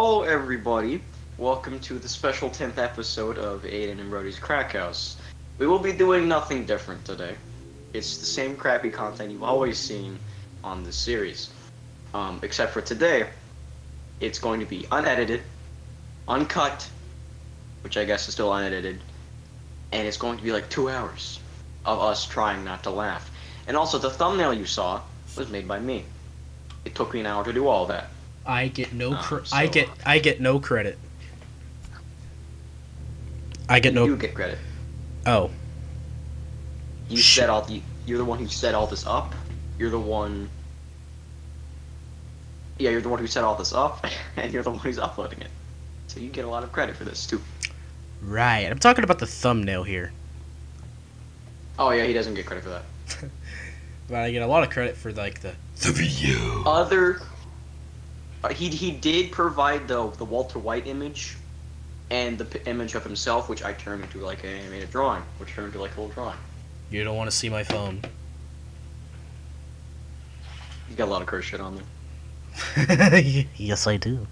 Hello, everybody. Welcome to the special 10th episode of Aiden and Brody's Crack House. We will be doing nothing different today. It's the same crappy content you've always seen on this series. Um, except for today, it's going to be unedited, uncut, which I guess is still unedited, and it's going to be like two hours of us trying not to laugh. And also, the thumbnail you saw was made by me. It took me an hour to do all that. I get no Um, so, I get uh, I get no credit. I get no You get credit. Oh, You Sh- set all the. You're the one who set all this up. You're the one. Yeah, you're the one who set all this up, and you're the one who's uploading it. So you get a lot of credit for this too. right. I'm talking about the thumbnail here. Oh yeah, he doesn't get credit for that. But I get a lot of credit for like the the video. Other. Uh, he he did provide the the Walter White image, and the p- image of himself, which I turned into like an animated drawing, which turned into like a little drawing. You don't want to see my phone. He's got a lot of curse shit on there. yes, I do.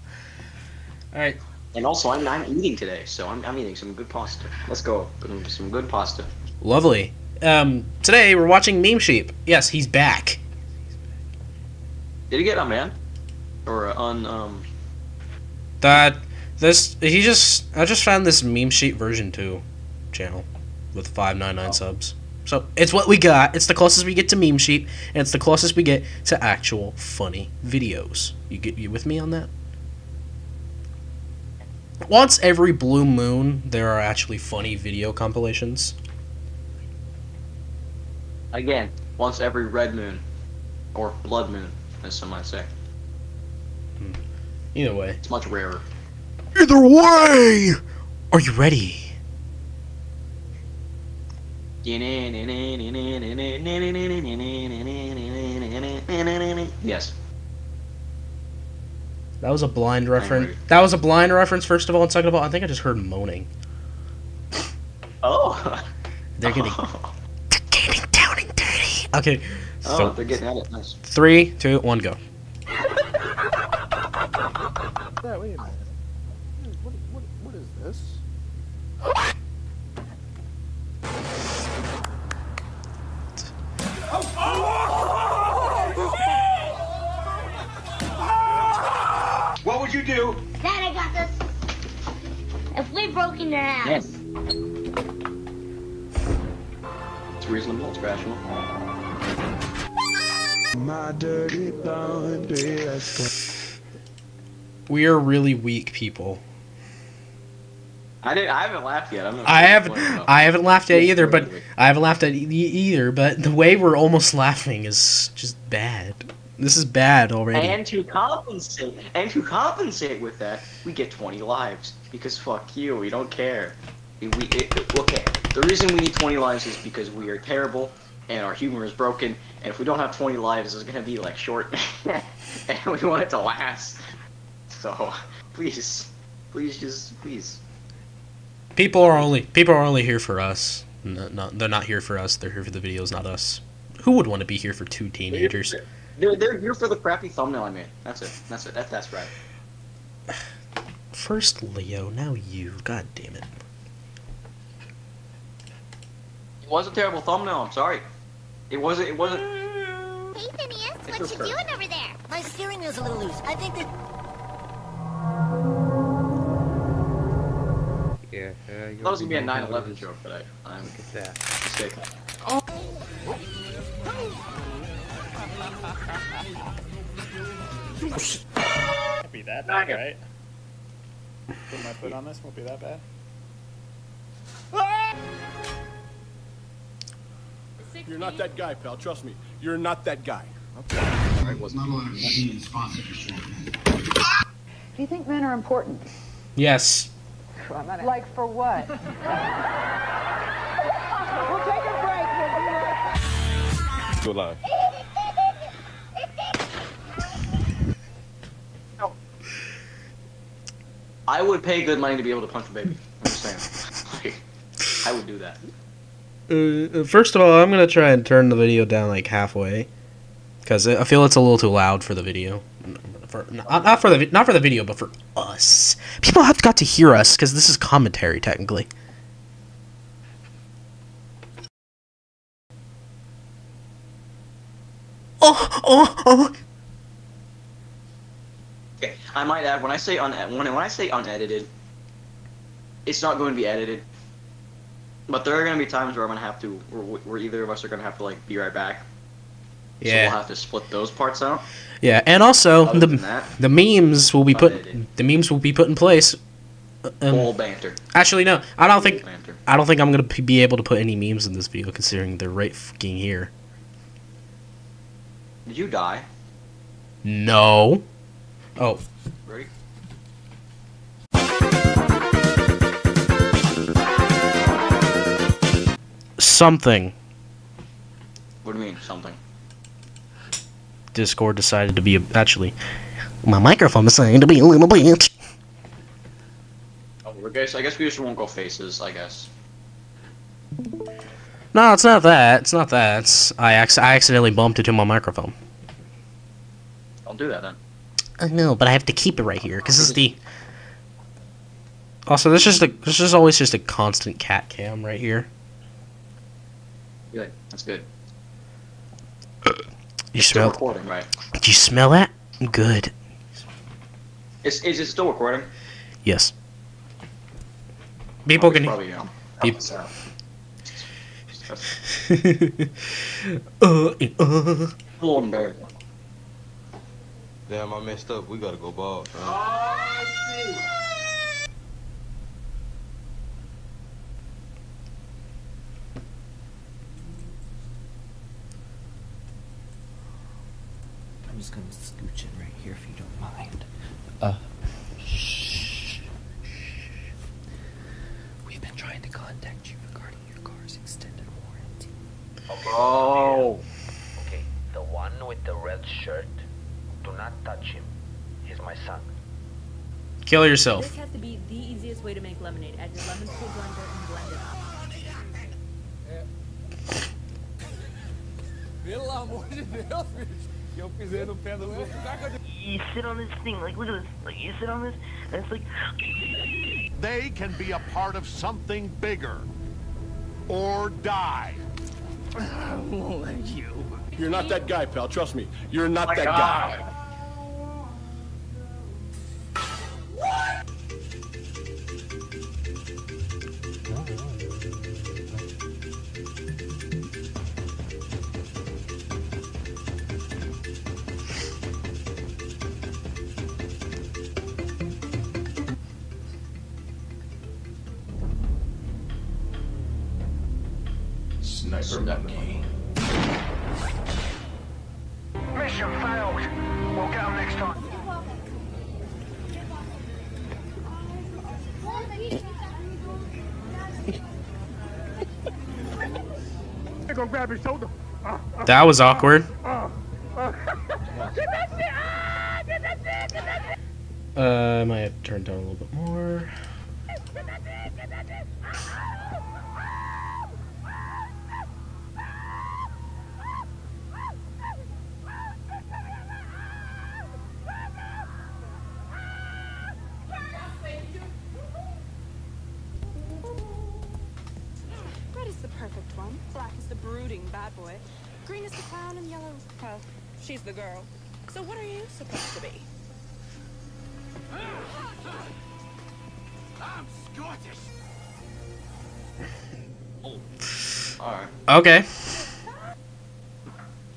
All right. And also, I'm I'm eating today, so I'm I'm eating some good pasta. Let's go. Some good pasta. Lovely. Um, today we're watching Meme Sheep. Yes, he's back. Did he get a man? Or on um? That this he just I just found this Meme sheet version two channel with five nine nine subs. So it's what we got. It's the closest we get to Meme sheet, and it's the closest we get to actual funny videos. You get you with me on that? Once every blue moon, there are actually funny video compilations. Again, once every red moon, or blood moon, as some might say. Either way. It's much rarer. Either way! Are you ready? Yes. That was a blind reference. That was a blind reference, first of all, and second of all, I think I just heard moaning. Oh. They're getting they're getting down and dirty. Okay. Oh, So they're getting at it. Nice. three, two, one, go. Yeah, wait a minute. We are really weak people. I didn't. I haven't laughed yet. I'm I haven't. I haven't laughed yet either, but I haven't laughed at e- either, but the way we're almost laughing is just bad. This is bad already. And to compensate, and to compensate with that, we get 20 lives because fuck you, we don't care. We, it, okay. The reason we need 20 lives is because we are terrible and our humor is broken. And if we don't have 20 lives, it's gonna be like short, and we want it to last. So please, please, just please. People are only people are only here for us. No, no, they're not here for us. They're here for the videos, not us. Who would want to be here for two teenagers? They're they're here for the crappy thumbnail I made. That's it. That's it. That, that's right. First Leo, now you. God damn it. It was a terrible thumbnail. I'm sorry. It wasn't. It wasn't. Hey, Phineas, what you doing over there? My steering wheel's a little loose. I think that. Yeah, uh, I thought it was gonna be a 9/11 joke, but I, I'm Look at that. mistaken. Can't be that bad, right? Put my foot on this won't be that bad. You're not that guy, pal. Trust me. You're not that guy. Do you think men are important? Yes. Like for what? we'll take a break. We'll be right Go live. I would pay good money to be able to punch a baby. I'm just saying. Like, I would do that. Uh, first of all, I'm gonna try and turn the video down like halfway, because I feel it's a little too loud for the video. For not, uh, not for the not for the video, but for us. People have got to hear us because this is commentary technically. Oh, oh, oh. Okay, I might add when I say un when when I say unedited, it's not going to be edited. But there are going to be times where I'm going to have to, where, where either of us are going to have to like be right back. So Yeah. we'll have to split those parts out. Yeah, and also Other the that, the memes will be put Unedited. the memes will be put in place. Um, full banter. actually, no, I don't think banter. I don't think I'm gonna be able to put any memes in this video, considering they're right fucking here. Did you die? No. Oh, Ready? something. What do you mean something? Discord decided to be a, actually. My microphone decided to be a little bit. Oh, I guess I guess we just won't go faces. I guess. No, it's not that. It's not that. It's, I ac- I accidentally bumped into my microphone. I'll do that then. I know, but I have to keep it right here because this is the. Also, this is the this is always just a constant cat cam right here. Good. That's good. You Still smell? recording, right? Do you smell that? Good. Is is it still recording? Yes. People can. Probably, um, Peop- it's, uh, uh, embarrassing. Damn, I messed up. We gotta go bald. fam. I'm just gonna scooch in right here if you don't mind. Uh, shh. We've been trying to contact you regarding your car's extended warranty. Oh. Okay, the one with the red shirt, do not touch him. He's my son. Kill yourself. This has to be the easiest way to make lemonade. Add your lemons to a blender and blend it up. Pelo amor de Deus, bicho. Que eu pisei no pé do outro. You sit on this thing, like look at this. Like you sit on this, and it's like They can be a part of something bigger. Or die. you. You're not that guy, pal. Trust me. You're not oh My that God. guy. That was awkward. Okay.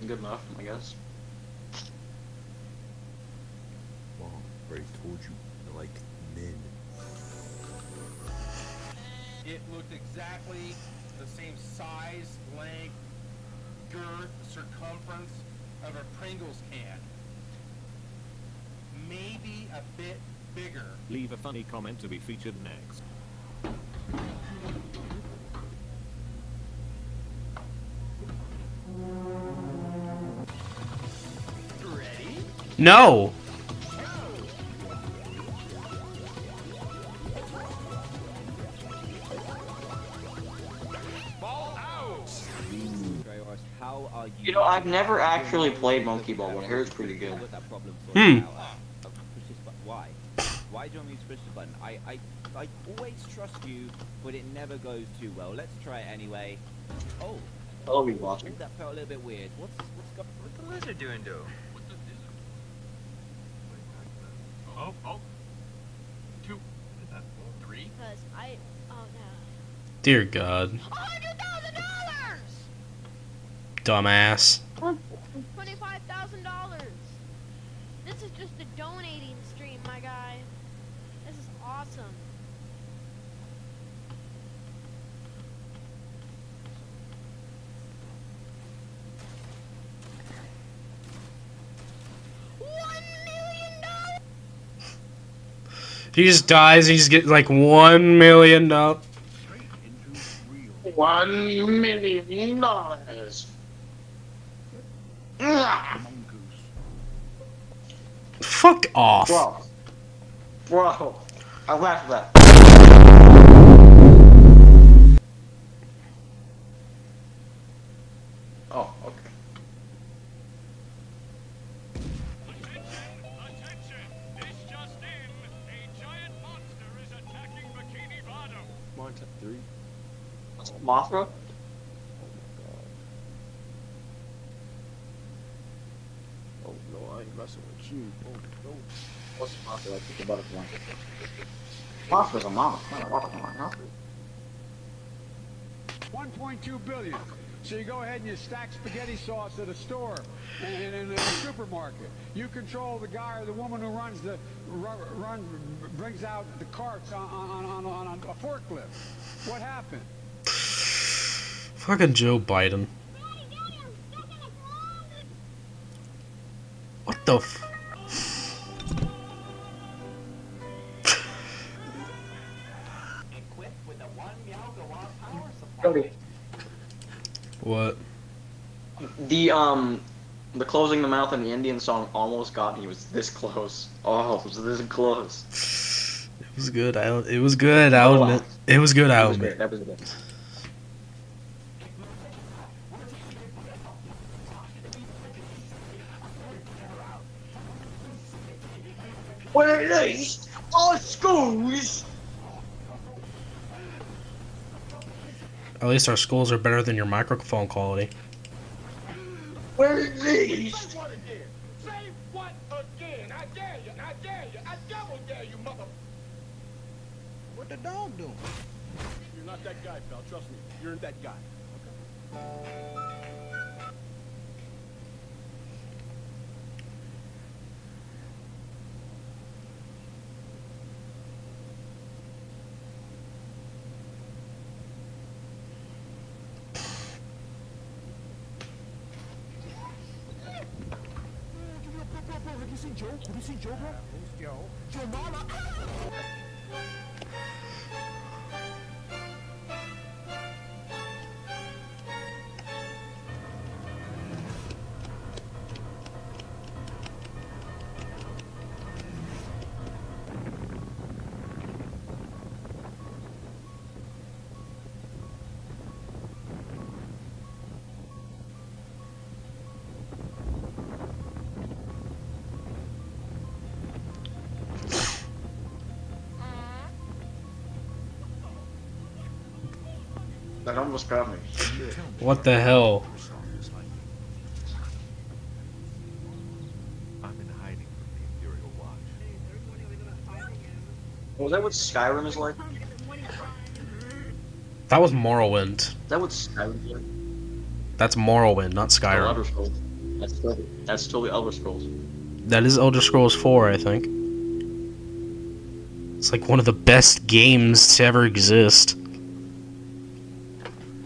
Good enough, I guess. Well, already told you, I like men. It looked exactly the same size, length, girth, circumference of a Pringles can. Maybe a bit bigger. Leave a funny comment to be featured next. No. I asked, how are you You know, I've never actually played Monkey Ball, but I hear it's pretty good. Hmm. Why? Why do you want me to push the button? I, I, I always trust you, but it never goes too well. Let's try it anyway. Oh, I'll be watching. that felt a little bit weird. What's, what's go- What's the lizard doing, though? Oh, oh. Two. Is that three? Because I. Oh no. Dear God. hundred thousand dollars. Dumbass. Twenty-five thousand dollars. This is just a donating stream, my guy. This is awesome. One million dollars. He just dies. He just gets like one million dollars. One million dollars. Fuck off. Bro. Bro. I laughed at that. Oh, okay. Mothra? Oh no, I ain't messing with you. Oh no. What's Mothra? I think the butterfly. Mothra's a mama. Butterfly, 1.2 billion. So you go ahead and you stack spaghetti sauce at a store and, in a supermarket. You control the guy or the woman who runs the run, run brings out the carts on, on, on, on, on a forklift. What happened? Fucking Joe Biden. What the f- Cody. What? The, um, the closing the mouth in the Indian song almost got me. It was this close. Oh, it was this close. It was good. I, it was good. I'll admit. It was good. I'll was admit. good. That was good. Well, at least our schools. At least our schools are better than your microphone quality. Well, at least. What? Say what again? I dare you. I dare you. I double dare you, mother. What the dog doing? You're not that guy, pal. Trust me. You're that guy. Have you seen Joe? Have you seen Joe, bro? Who's Joe? Joe Mama. That almost got me. What the hell? I'm in hiding from the Imperial Watch. Was that what Skyrim is like? That was Morrowind. That what Skyrim is like? That's Morrowind, not Skyrim. Elder Scrolls. That's totally, that's totally Elder Scrolls. That is Elder Scrolls 4, I think. It's like one of the best games to ever exist.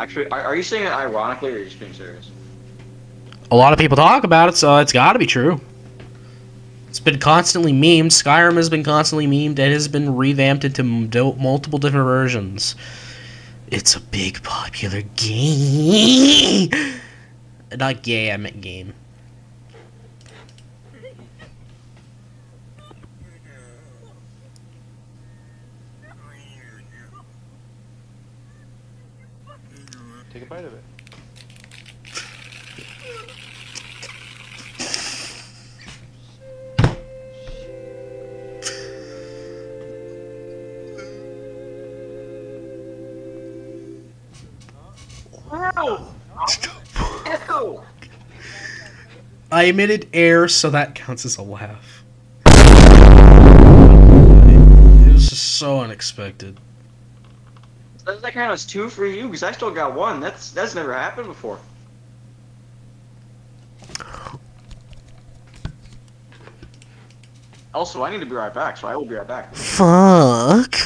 Actually, are, are you saying it ironically or are you just being serious? A lot of people talk about it, so it's gotta be true. It's been constantly memed. Skyrim has been constantly memed. It has been revamped into multiple different versions. It's a big popular game. Not gay, I meant game. A bite of it. Ew! I emitted air, so that counts as a laugh. It was just so unexpected. Does that count as two for you? Because I still got one. That's that's never happened before. Also, I need to be right back, so I will be right back. Fuck.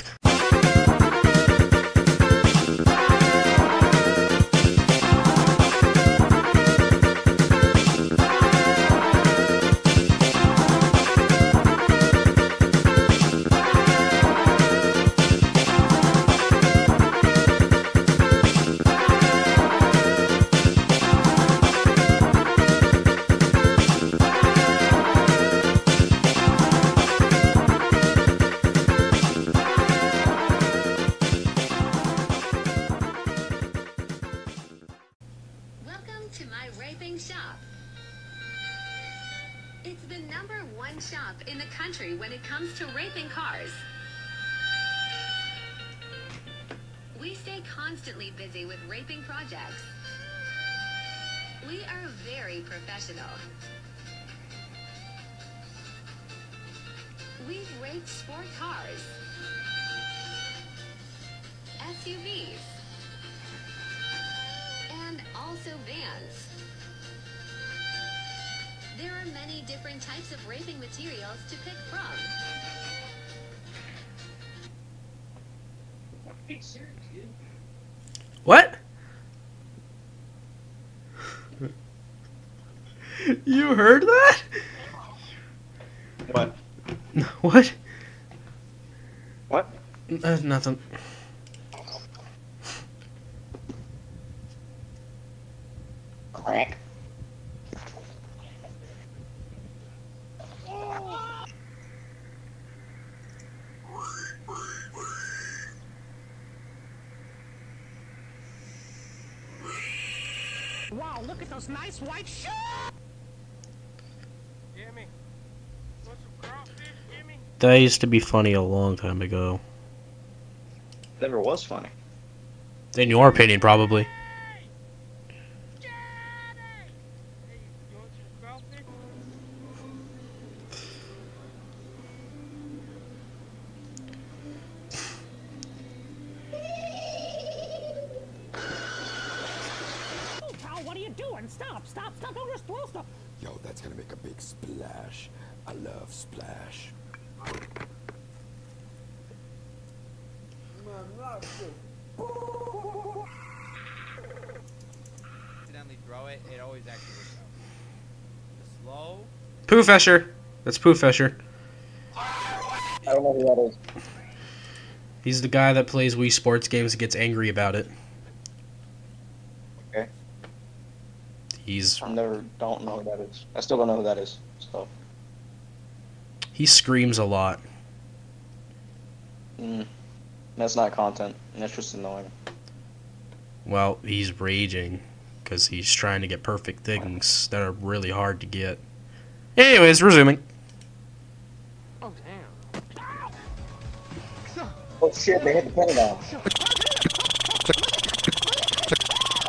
You heard that? What? What? What? Uh, nothing. Crack. Wow, look at those nice white shoes! Jimmy, want some crawfish, Jimmy? That used to be funny a long time ago. Never was funny. In your opinion, probably. Oh, pal, what are you doing? Stop, stop, stop, don't just throw stuff. Yo, that's gonna make a big splash. I love splash. accidentally throw it, it always actually works out. The slow. Poofesure. That's Poofesure. I don't know who that is. He's the guy that plays Wii Sports games and gets angry about it. Okay. He's I never don't know who that is. I still don't know who that is. So. he screams a lot. Mm. That's not content. That's just annoying. Well, he's raging because he's trying to get perfect things that are really hard to get. Anyways, resuming. Oh, damn. Oh shit, they hit the Pentagon.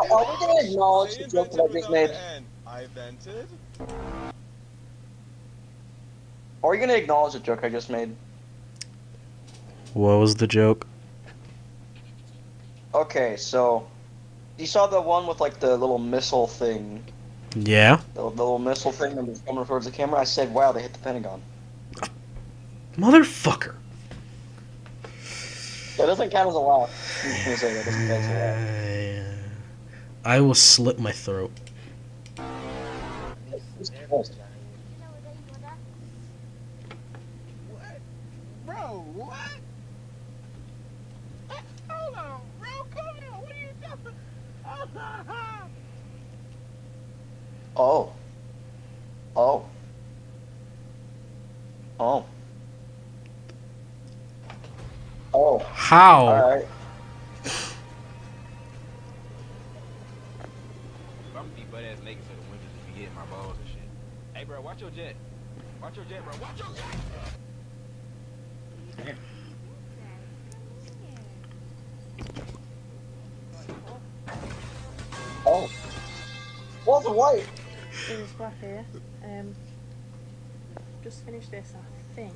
Oh, Are we gonna acknowledge the joke that I just made? I vented. Are you gonna acknowledge the joke I just made? What was the joke? Okay, so you saw the one with like the little missile thing, Yeah. the, the little missile thing that was coming towards the camera. I said, "Wow, they hit the Pentagon." Motherfucker. That doesn't count as a laugh. I'm just gonna say that doesn't count as a laugh. I will slit my throat. Bro, what? Hold on, bro, come here. What are you doing? Oh. Oh. Oh. Oh. How? Alright. Grumpy butt Watch your jet. Watch your jet, bro. Watch your jet. Oh. Walter White. It's Black here. Um, just finished this, I think.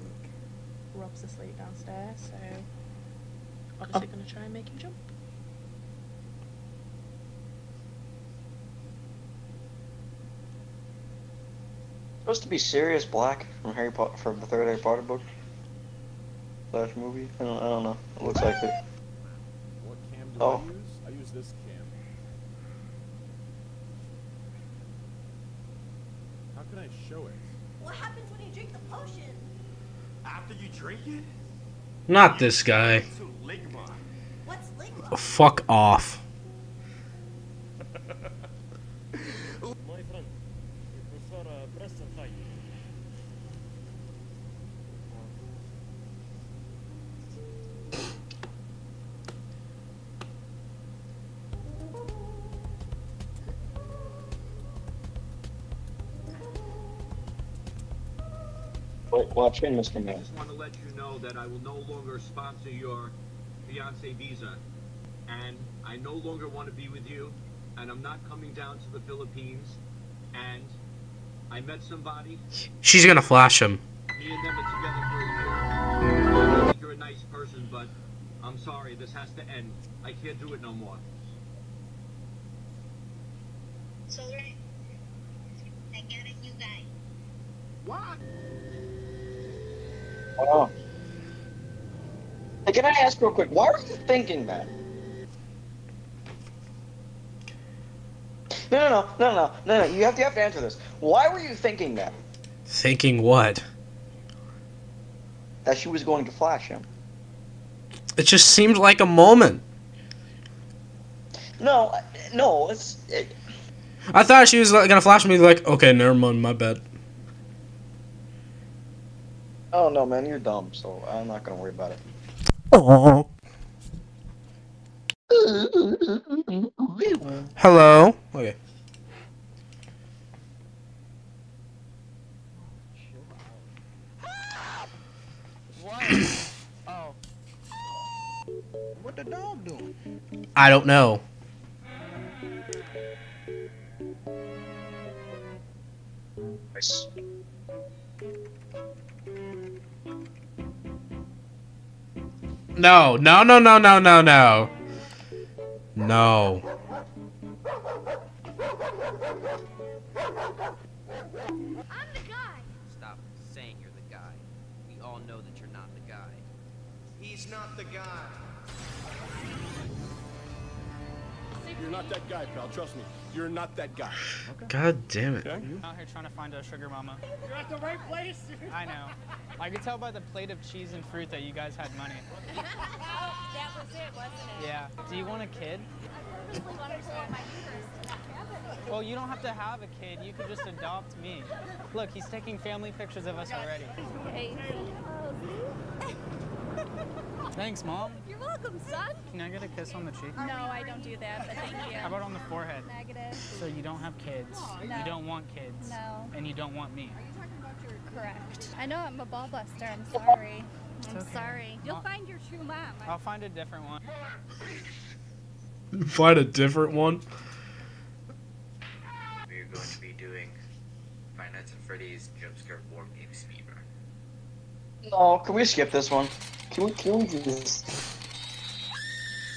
Rob's asleep downstairs, so obviously gonna try and make him jump. Supposed to be Sirius Black from Harry Potter from the third Harry Potter book slash movie. I don't, I don't know. It looks like it. What cam do Oh. I use? I use this cam. How can I show it? What happens when you drink the potion? After you drink it? Not this guy. Ligma. What's Ligma? Fuck off. Watch in, Mr. Man. just want to let you know that I will no longer sponsor your fiance visa. And I no longer want to be with you. And I'm not coming down to the Philippines. And I met somebody. She's gonna flash him. Me and them are together for a year. I think you're a nice person, but I'm sorry. This has to end. I can't do it no more. So I got a new guy. What? Oh. Can I ask real quick? Why are you thinking that? No, no, no, no, no, no, no. You have to, you have to answer this. Why were you thinking that? Thinking what? That she was going to flash him? It just seemed like a moment. No, uh, no. It's it, I thought she was gonna flash me like, okay, never mind, my bad. Oh no, man, you're dumb. So I'm not gonna worry about it. Oh. Hello. Okay. What? oh. What the dog doing? I don't know. Nice. No, no, no, no, no, no, no. No. I'm the guy. Stop saying you're the guy. We all know that you're not the guy. He's not the guy. You're not that guy, pal. Trust me. You're not that guy. God damn it. Out here trying to find a sugar mama. You're at the right place. I know. I could tell by the plate of cheese and fruit that you guys had money. oh, that was it, wasn't it? Yeah. Do you want a kid? I purposely wanted to go on my universe. Well, you don't have to have a kid. You could just adopt me. Look, he's taking family pictures of us already. Hey. Thanks, Mom. You're welcome, son. Can I get a kiss on the cheek? No, I don't do that, but thank you. How about on the forehead? Negative. So you don't have kids. No. You don't want kids. No. And you don't want me. Are you talking about your... Correct. I know I'm a ball buster. I'm sorry. I'm okay. sorry. You'll I'll- find your true mom. I'll find a different one. Find a different one. We're going to be doing Five Nights at Freddy's Jumpscare Board Game Speedrun. No, can we skip this one? Can we? Can we just?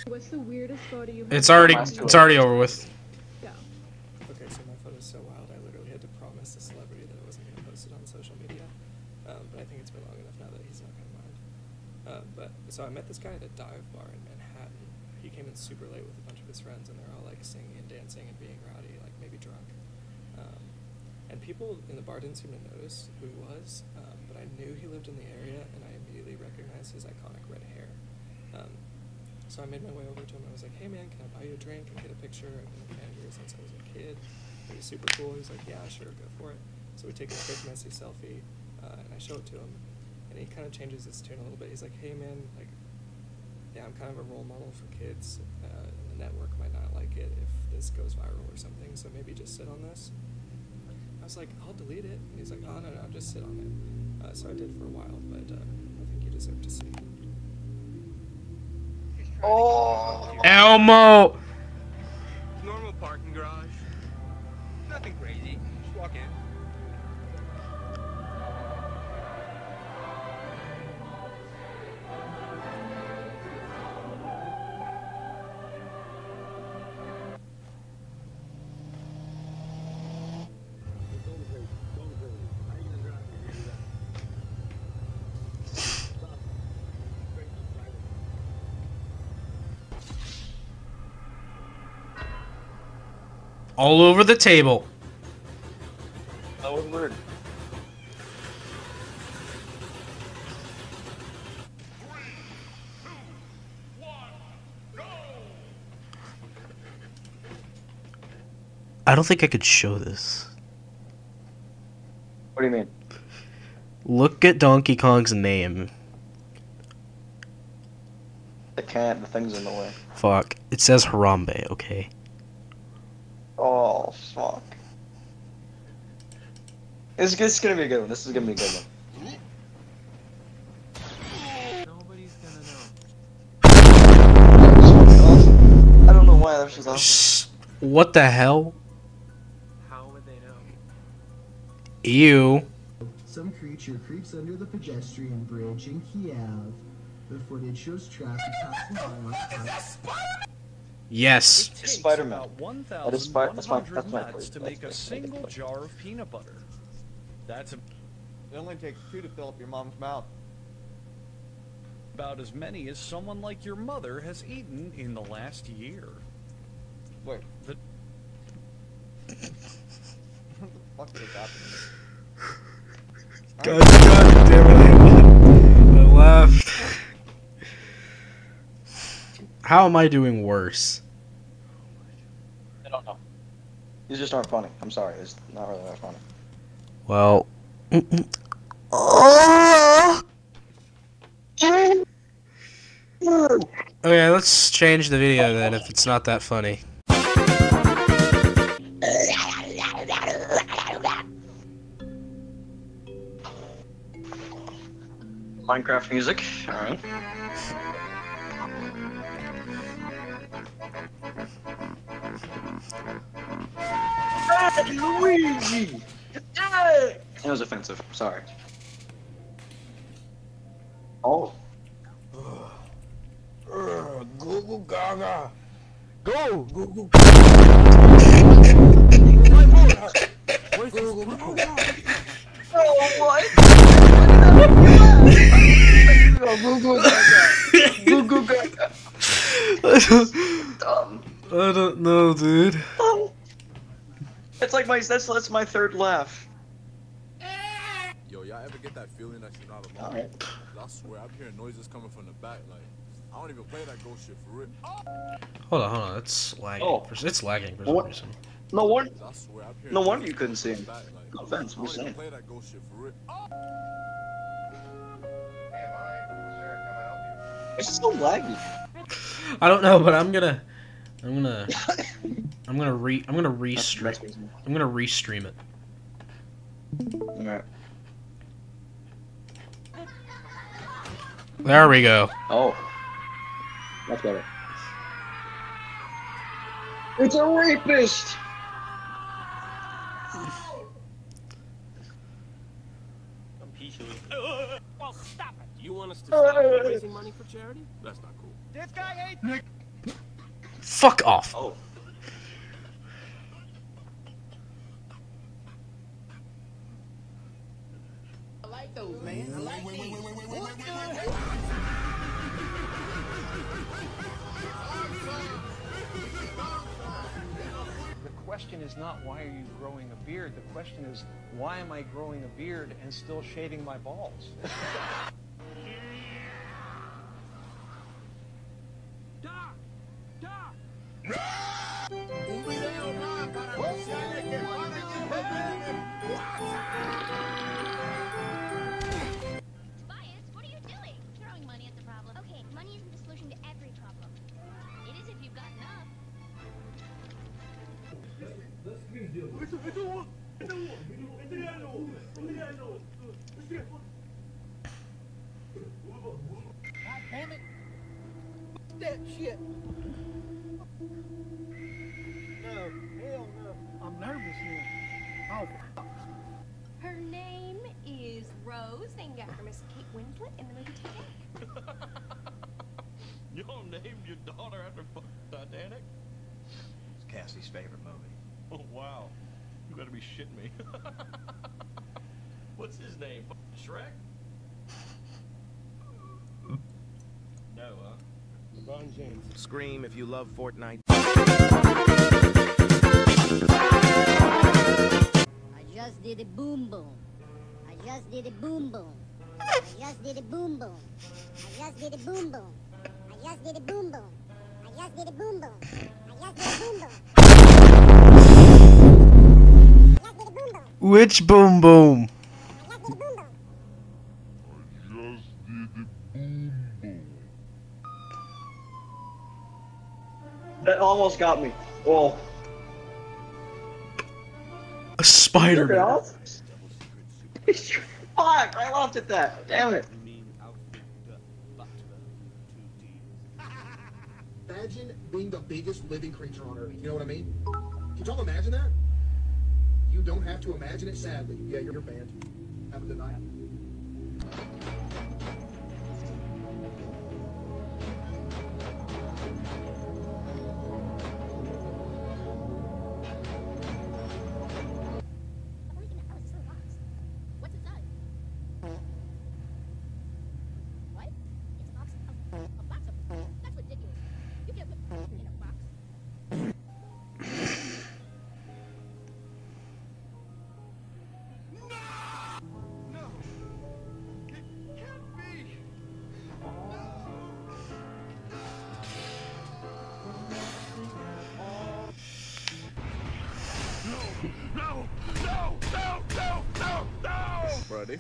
What's the weirdest photo you It's already it's already over with. Yeah. Okay, so my photo's so wild, I literally had to promise the celebrity that I wasn't going to post it on social media. Um, but I think it's been long enough now that he's not going to mind. Uh, but so I met this guy at a dive bar in Manhattan. He came in super late with a bunch of his friends, and they're all like singing and dancing and being rowdy, like maybe drunk. Um, and people in the bar didn't seem to notice who he was, um, but I knew he lived in the area, and Recognized his iconic red hair. Um, so I made my way over to him. I was like, "Hey man, can I buy you a drink and get a picture? I've been a fan of yours since I was a kid." He was super cool. He was like, "Yeah, sure, go for it." So we take a quick messy selfie, uh, and I show it to him, and he kind of changes his tune a little bit. He's like, "Hey man, like, yeah, I'm kind of a role model for kids, uh, the network might not like it if this goes viral or something. So maybe just sit on this." I was like, I'll delete it. And he's like, oh no no, just sit on it. Uh, so I did for a while, but deserve to see. Oh. Elmo. Normal parking garage. All over the table. That was weird. I don't think I could show this. What do you mean? Look at Donkey Kong's name. I can't. The thing's in the way. Fuck. It says Harambe, okay? Oh fuck. It's, it's gonna be a good one. This is gonna be a good one. I don't know why that was just off. What the hell? How would they know? Ew. Some creature creeps under the pedestrian bridge in Kiev. The footage shows traffic passing by on Yes. It's Spider-Man. About That is Spy- that's my- 1,100 that's my nuts place. to That's make my a place. single That's my jar of peanut butter. That's a- It only takes two to fill up your mom's mouth. about as many as someone like your mother has eaten in the last year. Wait. The- What the fuck is happening? God, God damn it. I left. How am I doing worse? I don't know. These just aren't funny. I'm sorry. It's not really that funny. Well. Okay, let's change the video then if it's not that funny. Minecraft music. Alright. Luigi! It was offensive. Sorry. Oh. Google Gaga. Go! Google. Where's Google? Oh, what? Google Gaga. Google Gaga. Dumb. I don't know, dude. It's like my that's that's my third laugh. Yo, y'all ever get that feeling that you're not alone? Alright. 'Cause I swear, I'm hearing noises coming from the back. Like, I don't even play that ghost shit for real. Hold on, hold on. It's lagging. Oh. For, it's lagging for No some one- reason. No wonder. Swear, No noises wonder you couldn't see him. back. Like, No offense, I I'm just saying. play that ghost shit for real. It's so laggy. I don't know, but I'm gonna, I'm gonna, I'm gonna re, I'm gonna restream, I'm gonna restream it. Alright. There we go. Oh. That's better. It's a rapist! Well, stop it. You want us to stop raising money for charity? That's not cool. This guy hates Nick. Fuck off. Oh. Those, man. I like these. The question is not why are you growing a beard? The question is why am I growing a beard and still shaving my balls? Tobias, God damn it! That shit! No, hell no. I'm nervous here. Oh, fuck. Her name is Rose, named after Miss Kate Winslet in the movie Titanic. You named your daughter after Titanic? It's Cassie's favorite movie. Oh, wow. You gotta be shitting me. What's his name? Shrek? Noah. LeBron James. Scream if you love Fortnite. I just did a boom boom. I just did a boom boom. I just did a boom boom. I just did a boom boom. I just did a boom boom. I just did a boom boom. I just did a boom boom. Which boom boom? That almost got me. Oh. A spider. Fuck! I laughed at that. Damn it. Imagine being the biggest living creature on Earth. You know what I mean? Can y'all imagine that? You don't have to imagine it, sadly. Yeah, you're banned. Have a good night.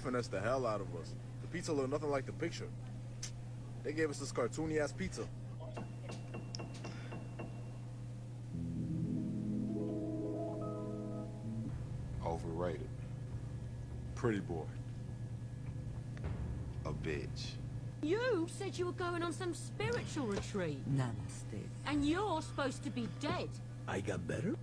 Finessed the hell out of us. The pizza looked nothing like the picture. They gave us this cartoony ass pizza. Overrated. Pretty boy. A bitch. You said you were going on some spiritual retreat. Namaste. And you're supposed to be dead. I got better?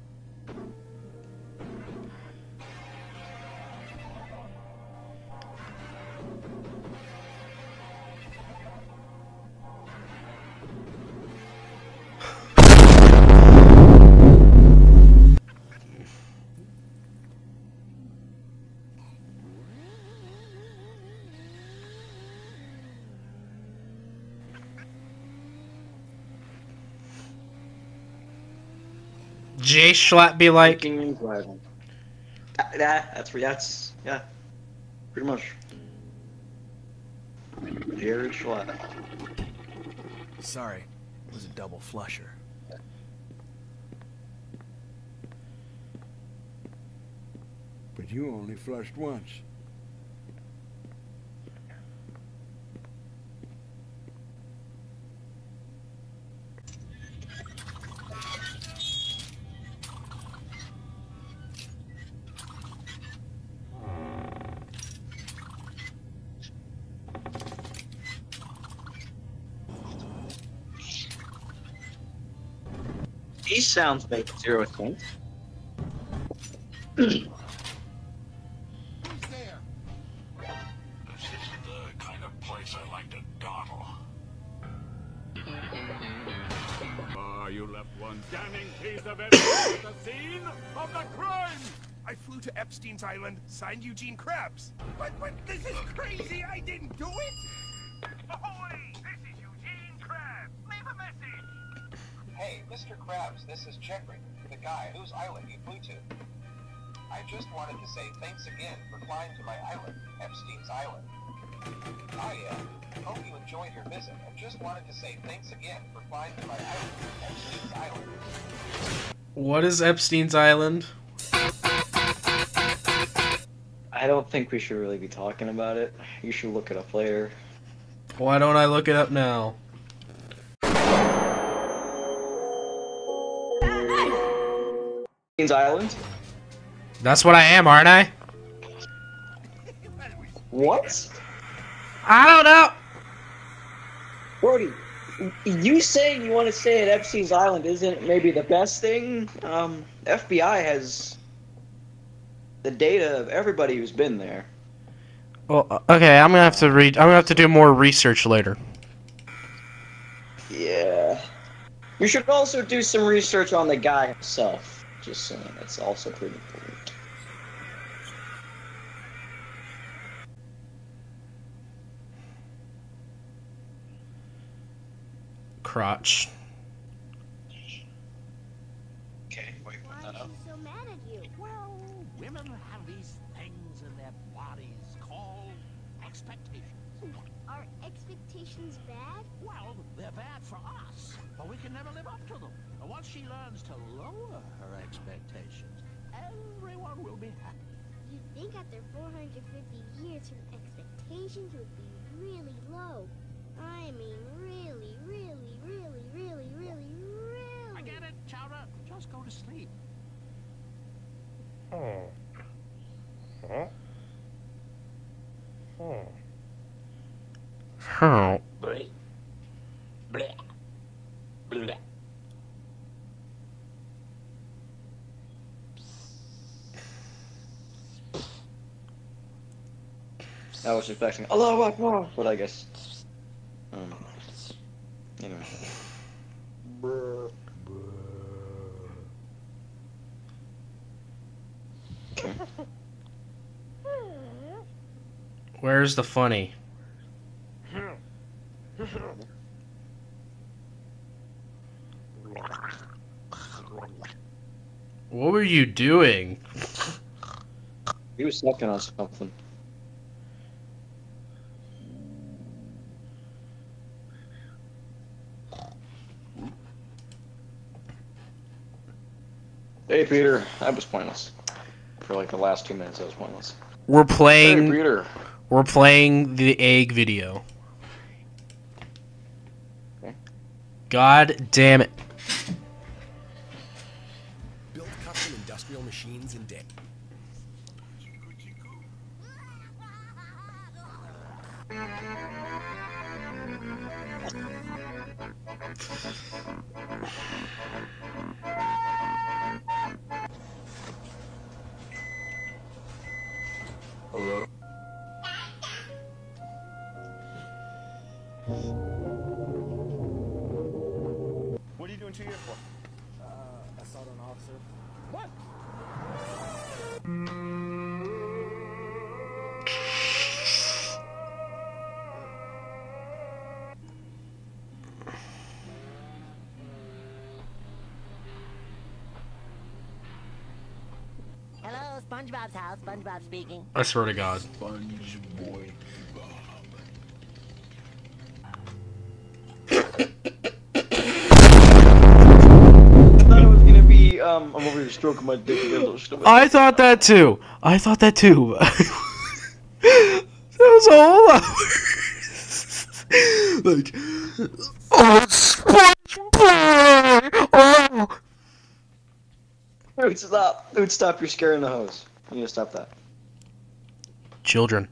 Jay Schlatt be like, That, that- that's that's yeah, pretty much. Jared Schlatt. Sorry, it was a double flusher. But you only flushed once. Like to dawdle. Ah, you left one damning piece of evidence at the scene of the crime! I flew to Epstein's Island, signed Eugene Krabs. Guy whose island you flew to. I just wanted to say thanks again for flying to my island, Epstein's Island. I uh, hope you enjoyed your visit, and just wanted to say thanks again for flying to my island, Epstein's Island. what is Epstein's Island? I don't think we should really be talking about it. You should look it up later. Why don't I look it up now? Island. That's what I am, aren't I? What? I don't know. Brody, you saying you want to stay at Epstein's Island isn't maybe the best thing. Um, FBI has the data of everybody who's been there. Well, uh, okay, I'm gonna have to read. I'm gonna have to do more research later. Yeah. You should also do some research on the guy himself. Just saying, that's also pretty important. Crotch. Okay, wait, Why is she so mad at you? Well, women have these things in their bodies called expectations. Are expectations bad? Well, they're bad for us, but we can never live up to them. And once she learns to lower her expectations, everyone will be happy. You think after 450 years her expectations would be really low. I mean, really, really, really, really, really, really. I get it, Chowder. Just go to sleep. Oh. Huh? Oh. How? Bleh. Bleh. Bleh. I was expecting Allah Akbar, but I guess. Um, anyway. Okay. Where's the funny? What were you doing? He was sucking on something. Hey Peter, that was pointless. For like the last two minutes, that was pointless. We're Hey playing. Peter. We're playing the egg video. Okay. God damn it. SpongeBob's house. SpongeBob speaking. I swear to God. Sponge boy. I thought it was gonna be um I'm over here stroking my dick against. I thought that too. I thought that too. that was a whole hour. like, oh, SpongeBob! Oh. Dude, stop. Dude, stop. You're scaring the hose. You need to stop that. Children.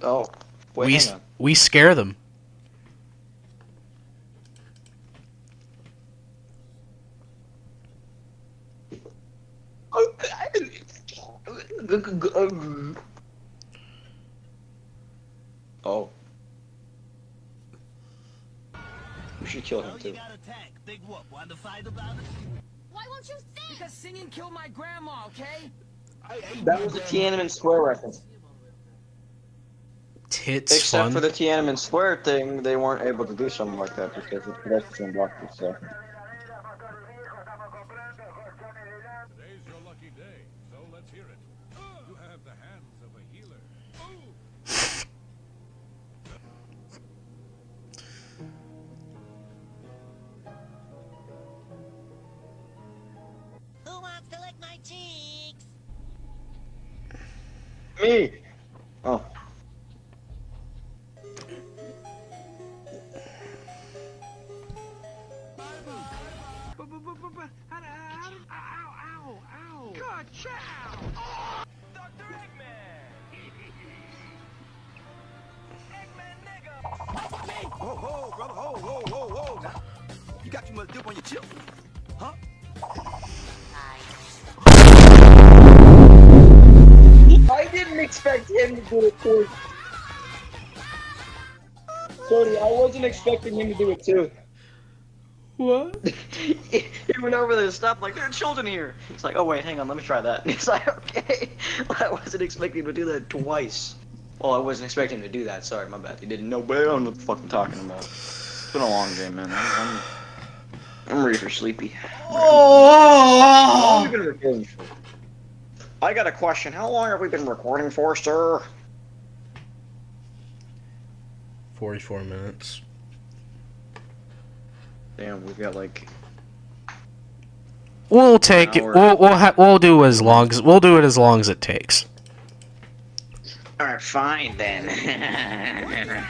Oh. Wait, we hang s- on. we scare them. Oh. We should kill him too. Big whoop. Want to fight about it? Why won't you sing? Because singing killed my grandma, okay? That was a Tiananmen Square reference. Tits Except fun. for the Tiananmen Square thing, they weren't able to do something like that because the pedestrian blocked it. So. Expecting him to do it too. What? he went over there and stopped like, there are children here. It's like, oh wait, hang on, let me try that. It's like, okay. I wasn't expecting him to do that twice. Well, I wasn't expecting him to do that. Sorry, my bad. He didn't know, but I don't know what the fuck I'm talking about. It's been a long day, man. I'm, I'm, I'm ready for sleepy. Oh! How long been recording for? I got a question. How long have we been recording for, sir? 44 minutes. Damn, we've got like We'll take it. We'll we'll, ha- we'll do as long as we'll do it as long as it takes. Alright, fine then.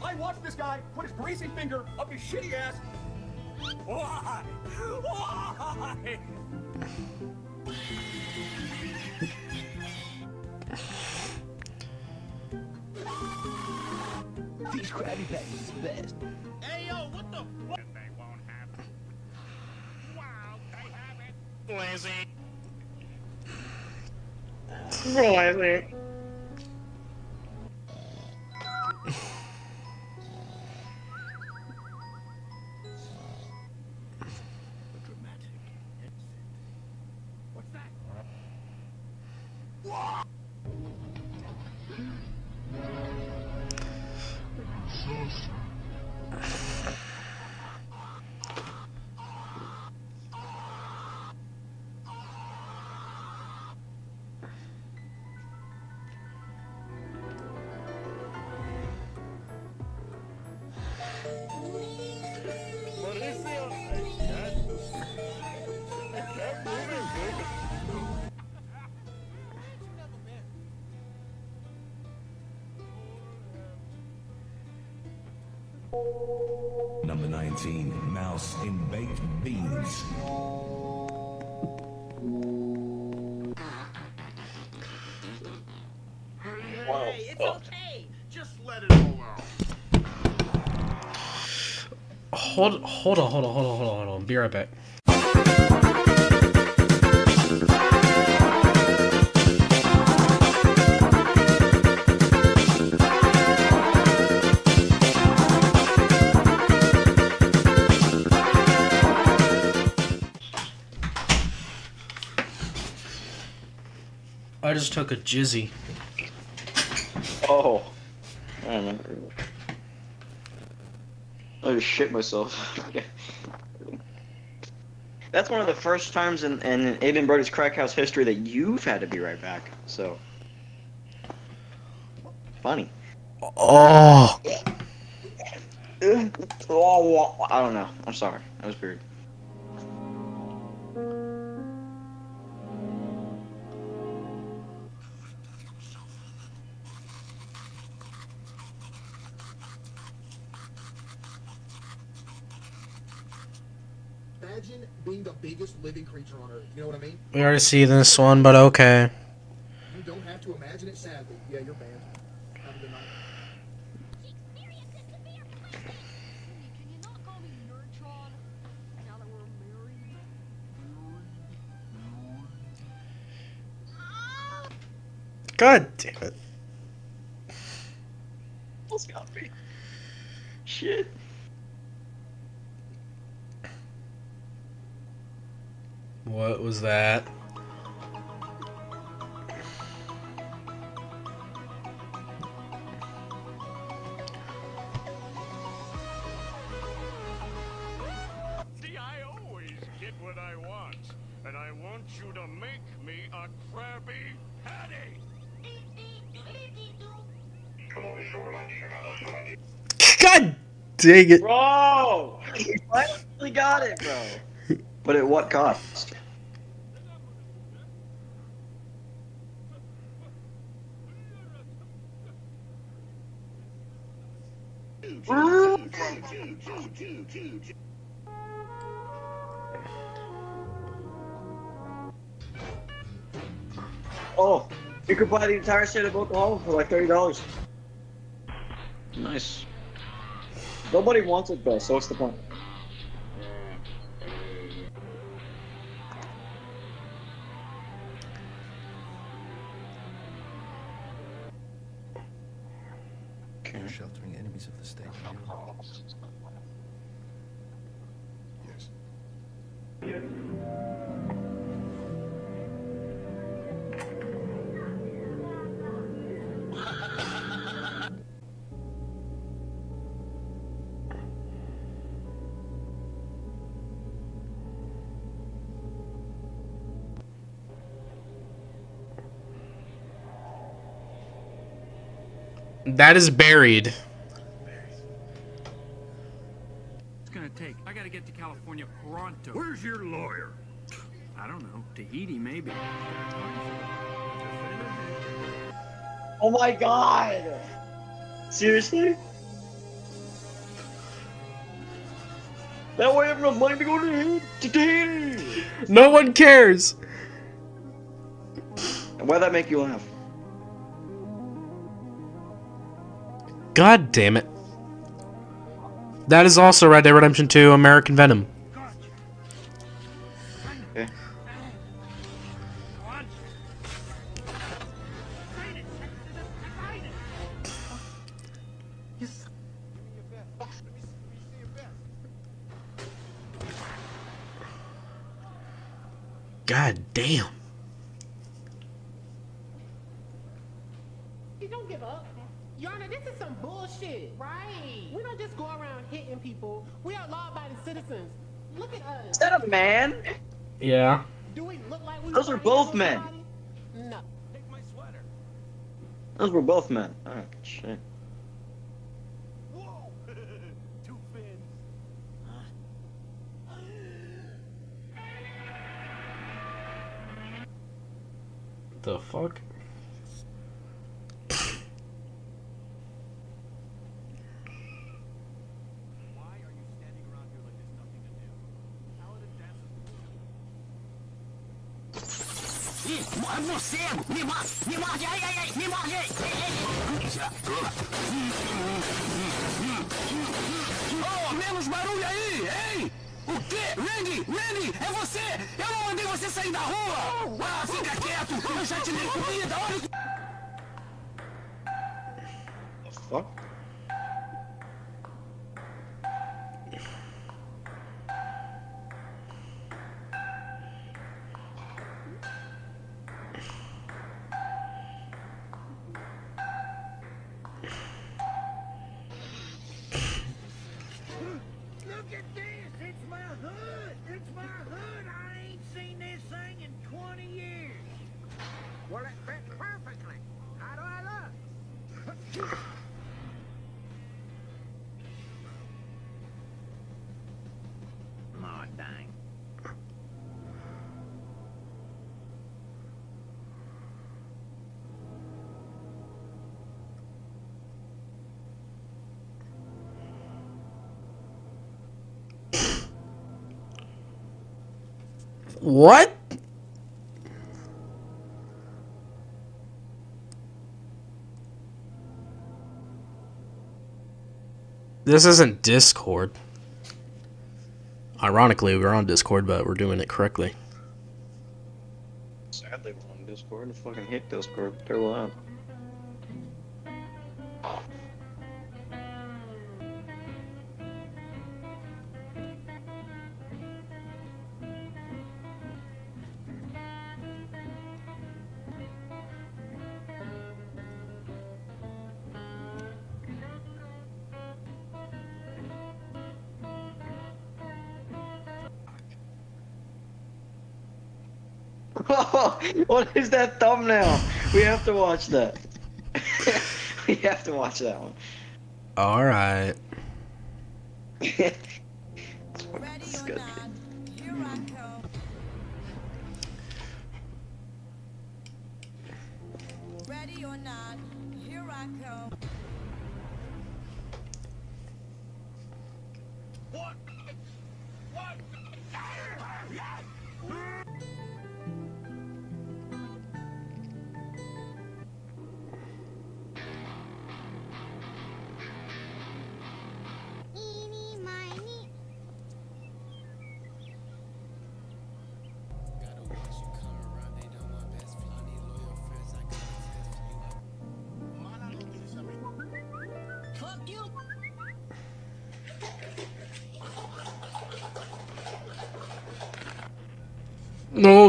I watched this guy put his greasy finger up his shitty ass. Why? Why? These Krabby Patties is the best. Hey, yo, what the fuck? They won't have it. Wow, they have it. Lazy. Lazy. Wow. Number 19, Mouse in Baked Beans. Hey, it's oh. okay. Just let it all out. Hold hold on hold on hold on hold on hold on. Be right back. Just took a jizzy. Oh. I don't know. I just shit myself. That's one of the first times in, in Aiden Brody's Crack House history that you've had to be right back. So. Funny. Oh. I don't know. I'm sorry. That was weird. We already see this one, but okay. You don't have to imagine it sadly. Yeah, you're banned. Have a good night. God damn it. It's got me. Shit. What was that? See, I always get what I want, and I want you to make me a Krabby Patty. God dang it. Bro! You finally got it, bro. But at what cost? Oh, you could buy the entire set of Oklahoma for like thirty dollars. Nice. Nobody wants it though, so what's the point? That is buried. It's gonna take. I gotta get to California pronto. Where's your lawyer? I don't know. Tahiti, maybe. Oh my god! Seriously? That way I have enough money to go to to Tahiti! No one cares. Why'd that make you laugh? God damn it. That is also Red Dead Redemption 2 American Venom. Yeah. Do we look like we Those are both men. No. Those were both men. Oh, shit. Two fins. The fuck? Ih, é morcego! Me morde! Me morde! Ai, ai, ai! Me morde! Ai, Oh, menos barulho aí, hein? O quê? Randy! Randy! É você! Eu não mandei você sair da rua! Ah, fica quieto! Eu já te dei comida! Olha o que... Fuck? Look at this! It's my hood! It's my hood! I ain't seen this thing in 20 years! Well, it fits perfectly. How do I look? Oh, dang. What? This isn't Discord. Ironically, we're on Discord, but we're doing it correctly. Sadly, we're on Discord. Fucking hate Discord. They're loud. What is that thumbnail? We have to watch that. we have to watch that one. All right.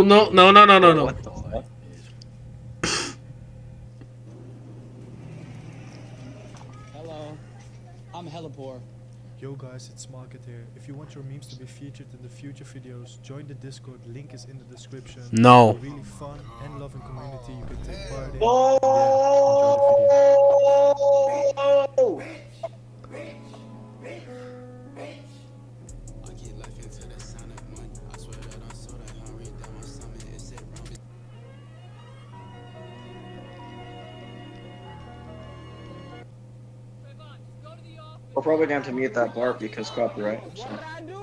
No, no, no, no, no, no, no. What the fuck? Hello. I'm hella poor. Yo guys, it's Market here. If you want your memes to be featured in the future videos, join the Discord. Link is in the description. No. It's a really fun and loving community you can take part in. Oh! We're probably going to mute that bark because copyright. So.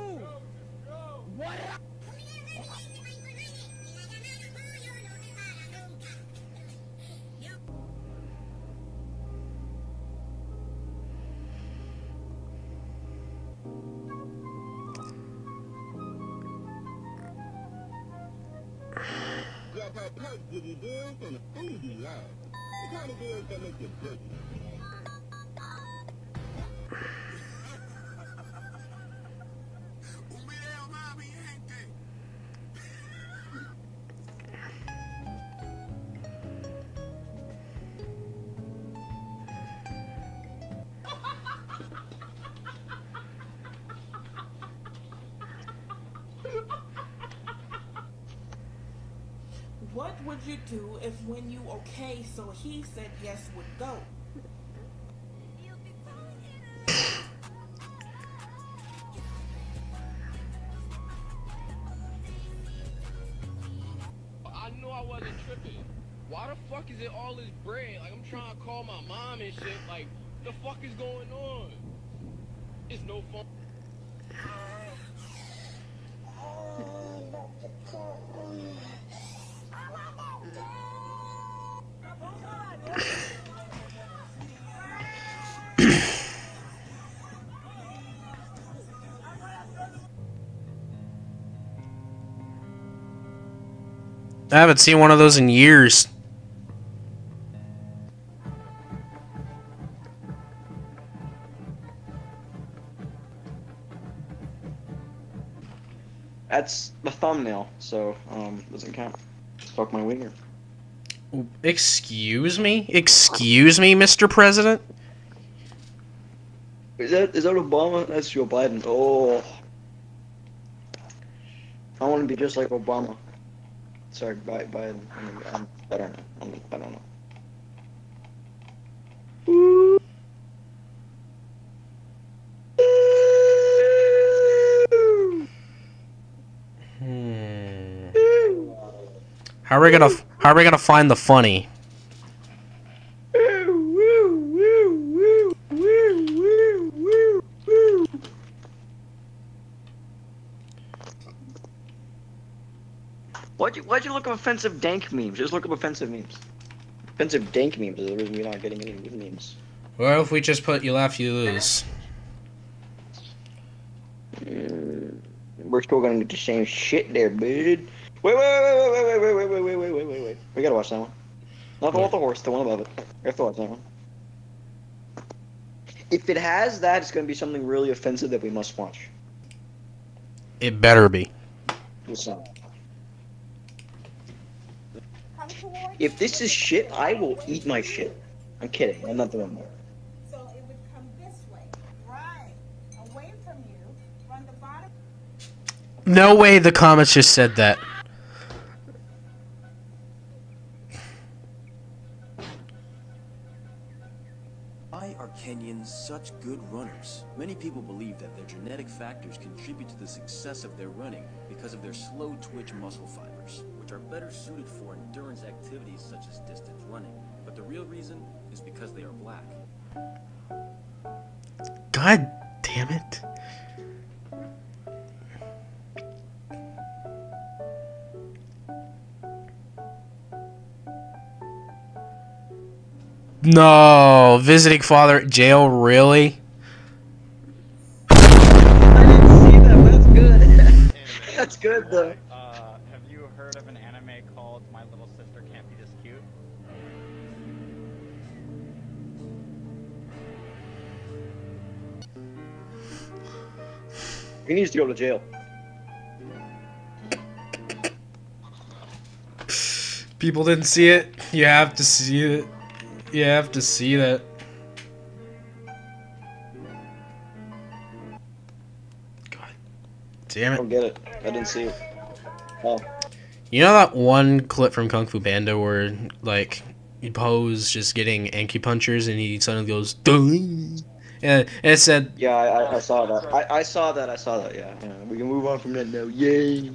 Would you do if when you okay, so he said yes would go? I knew I wasn't tripping. Why the fuck is it all this bread? Like I'm trying to call my mom and shit. Like the fuck is going on? It's no fun. Oh, I haven't seen one of those in years. That's the thumbnail, so um, doesn't count. Fuck my wiener. Excuse me? Excuse me, Mr. President? Is that is that Obama? That's Joe Biden. Oh, I want to be just like Obama. Sorry, Bi- Biden. I, I don't know. I, I don't know. Hmm. How are we gonna How are we gonna find the funny? Why'd you Why'd you look up offensive dank memes? Just look up offensive memes. Offensive dank memes is the reason we're not getting any good memes. Well, if we just put you laugh, you lose. Mm, We're still gonna get the same shit there, bud. Wait, wait, wait, wait, wait, wait, wait, wait, wait, wait, wait, wait, wait. We gotta watch that one. Not the one with the horse, the one above it. We have to watch that one. If it has that, it's gonna be something really offensive that we must watch. It better be. Listen. If this is shit, I will eat my shit. I'm kidding. I'm not doing that. So it would come this way. Right. Away from you. From the bottom. No way the comments just said that. Why are Kenyans such good runners? Many people believe that their genetic factors contribute to the success of their running because of their slow twitch muscle fibers, which are better suited for endurance activities such as distance running. But the real reason is because they are black. God damn it. No, visiting father at jail, really? That's good though. Uh, have you heard of an anime called My Little Sister Can't Be This Cute? He needs to go to jail. People didn't see it. You have to see it. You have to see that. God damn it. I it. don't get it. I didn't see it. Oh. You know that one clip from Kung Fu Panda where like Po's just getting acupunctures and he suddenly goes Ding! and it said Yeah, I, I, I saw that. I, I saw that. I saw that. Yeah, yeah. We can move on from that now. Yay!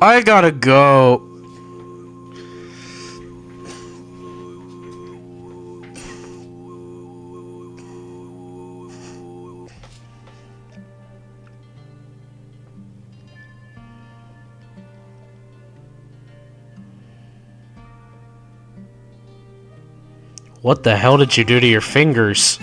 I gotta go. What the hell did you do to your fingers?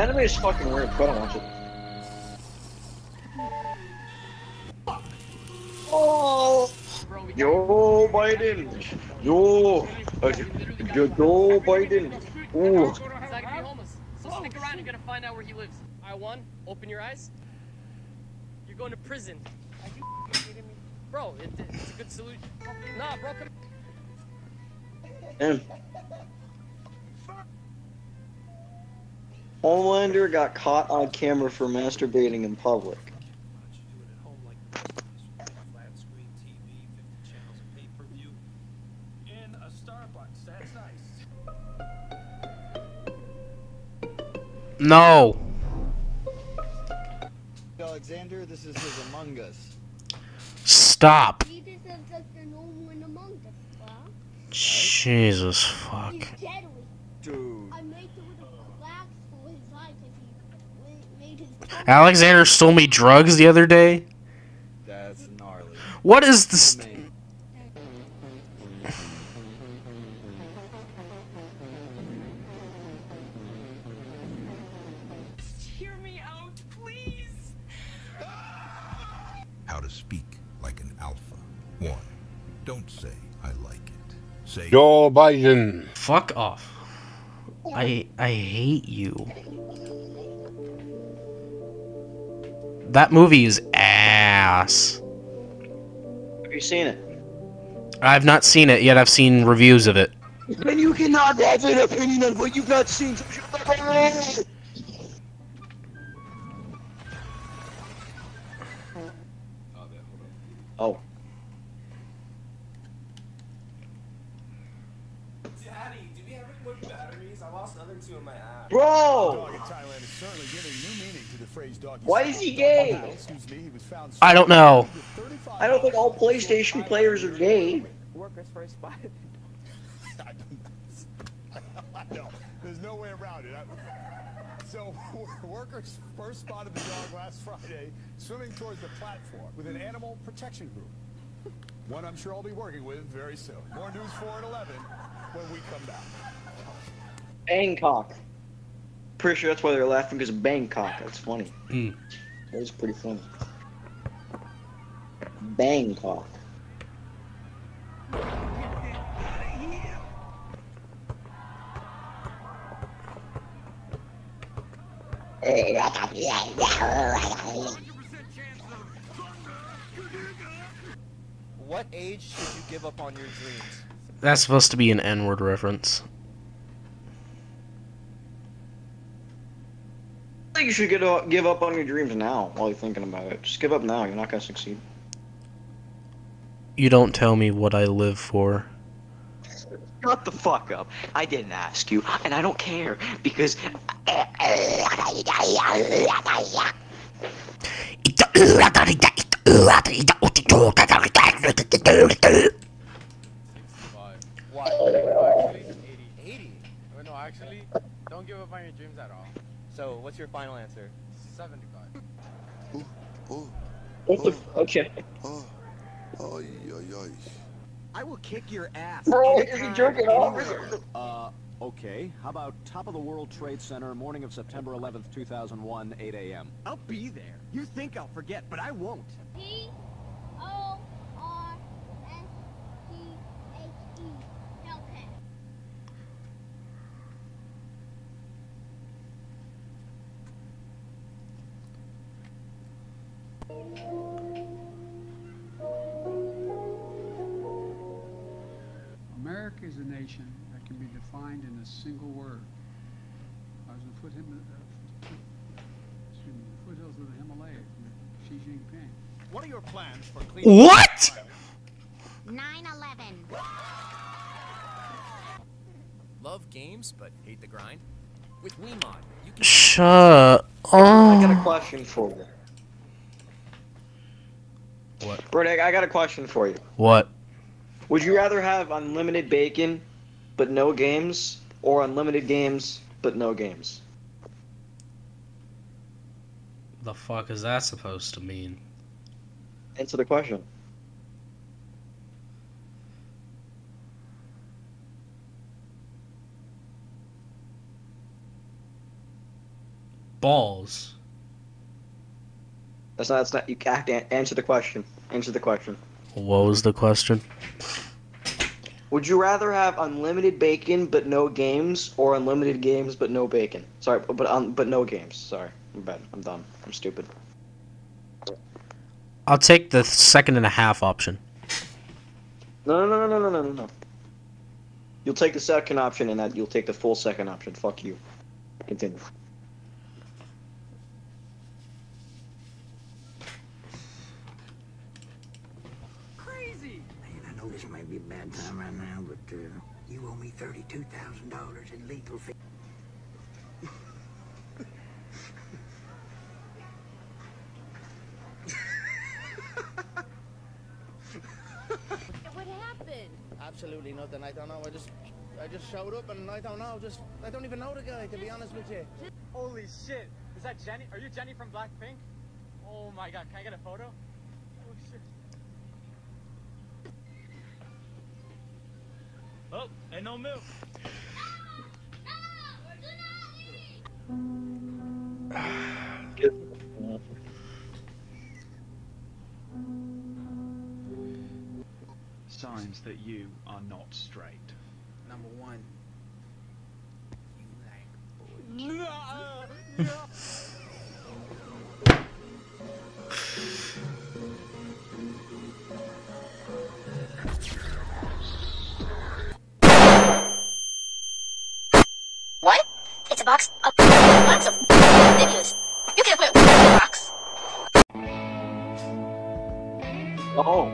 Anime is fucking weird, but I don't watch it. Oh, Joe Biden. Joe, uh, Joe Biden. Ooh. He's not gonna be homeless. So stick around, you're gonna find out where he lives. I won, open your eyes. You're going to prison. Are you kidding me? Bro, it, it's a good solution. Nah, bro, come Damn. Homelander got caught on camera for masturbating in public. In a Starbucks. That's nice. No. Alexander, this is his Among Us. Stop. Jesus just is just a normal in Among Us, bro. Jesus fuck. He's deadly. Dude. I made it with a glass for his eyes if he wa- made his tongue- Alexander stole me drugs the other day. That's gnarly. What is this? Hear me out, please. How to speak like an alpha. One. Don't say I like it. Say Joe Biden. Fuck off. I I hate you. That movie is ass. Have you seen it? I've not seen it yet. I've seen reviews of it. Then you cannot have an opinion on what you've not seen. So shut the fuck up. Oh. Daddy, do we have any more batteries? I lost another two in my app. Bro! Dog in Thailand is certainly giving new meaning to the phrase doggy Why is he gay? Excuse me, he was found I don't know. I don't think all PlayStation players are gay. Workers first spotted. no, there's no way around it. So, workers first spotted the dog last Friday swimming towards the platform with an animal protection group. One I'm sure I'll be working with very soon. More news 4 at 11 when we come back. Bangkok. Pretty sure that's why they're laughing because of Bangkok. That's funny. Mm. That is pretty funny. Bangkok. What age should you give up on your dreams? That's supposed to be an N-word reference. Think you should get up, give up on your dreams now while you're thinking about it. Just give up now. You're not gonna succeed. You don't tell me what I live for. Shut the fuck up. I didn't ask you, and I don't care because. Why? Actually, 80. Oh, no, actually, don't give up on your dreams at all. So, what's your final answer? 75. What the? F- okay. Oh, ay, ay, ay. I will kick your ass. Bro, is he anytime, jerking off. Uh, okay. How about top of the World Trade Center, morning of September 11th, 2001, 8 a.m. I'll be there. You think I'll forget, but I won't. P O R S T H E. Hellcat. America is a nation that can be defined in a single word. I was in the foot, him, uh, foot, excuse the foothills of the Himalayas with Xi Jinping. What are your plans for cleaning What? 9-11. Love games, but hate the grind? With WeMod, you can Shut up. I got a question for you. What? Brody, I got a question for you. What? Would you rather have unlimited bacon but no games, or unlimited games but no games? The fuck is that supposed to mean? Answer the question. Balls. That's not. That's not. You have to answer the question. Answer the question. What was the question? Would you rather have unlimited bacon but no games, or unlimited games but no bacon? Sorry, but um, but no games. Sorry, I'm bad. I'm dumb. I'm stupid. I'll take the second and a half option. No, no, no, no, no, no, no, no. You'll take the second option, and that you'll take the full second option. Fuck you. Continue. $32,000 in legal fees. what happened? Absolutely nothing. I don't know. I just, I just showed up and I don't know. Just, I don't even know the guy to be honest with you. Holy shit! Is that Jennie? Are you Jennie from Blackpink? Oh my god! Can I get a photo? Oh, and no milk. Signs that you are not straight. Number one. What? It's a box of box of videos. You can put a box. Oh.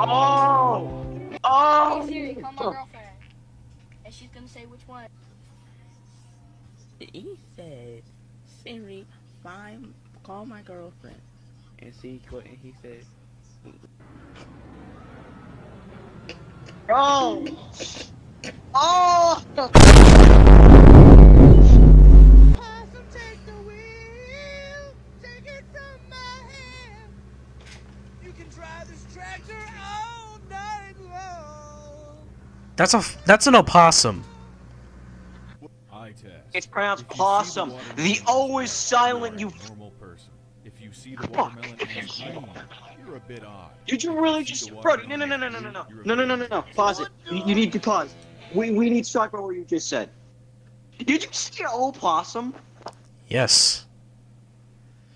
Oh. Oh. Hey Siri, call my girlfriend. And she's gonna say which one. He said, Siri, find, call my girlfriend. And she quit, and he said, Oh. Oh. That's a f- that's an opossum. It's pronounced If you see possum. the The O is silent. You. normal person. If you see the watermelon you're a bit odd. Did you really just, Brody? No, no, no, no, no, no, no, no, no, no, no, no. Pause it. You, you need to pause. We we need to talk about what you just said. Did you see an opossum? Yes.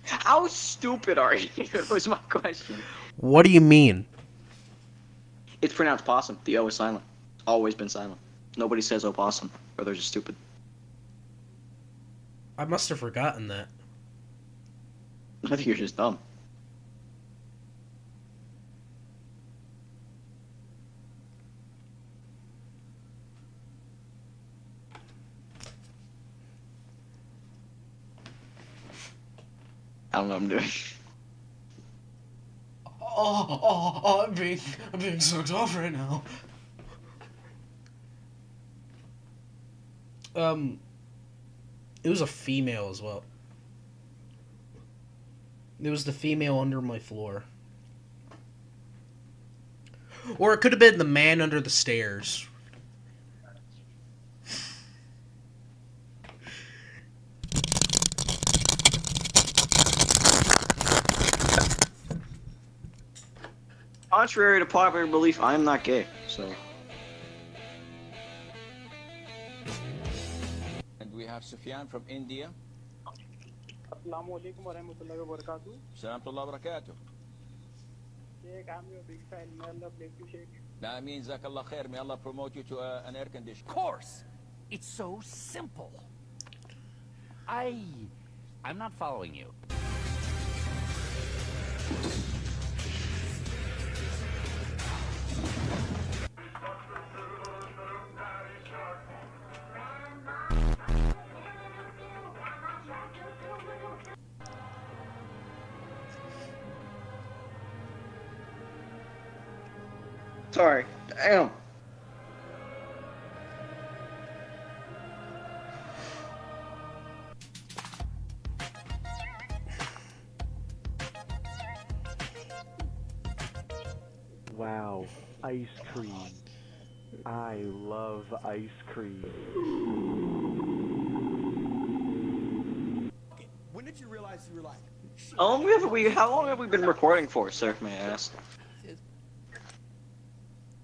How stupid are you? was my question. What do you mean? It's pronounced possum. The O is silent. Always been silent. Nobody says opossum, or they're just stupid. I must have forgotten that. I think you're just dumb. I don't know what I'm doing. Oh, oh, oh, I'm being, I'm being sucked off right now. Um, it was a female as well. It was the female under my floor. Or it could have been the man under the stairs. Contrary to popular belief, I am not gay. So Sufyan from India. Assalamu alaikum wa rahmatullahi wa barakatuh. Assalamu wa barakatuh. Sheikh, I'm your big fan. May Allah bless you, Sheikh. That means Zakallah khair. May Allah promote you to uh, an air conditioning Of course. It's so simple. I, I'm not following you. Sorry. Damn. Wow, ice cream. I love ice cream. When did you realize you were like, How long have we? How long have we been recording for, sir? May I ask?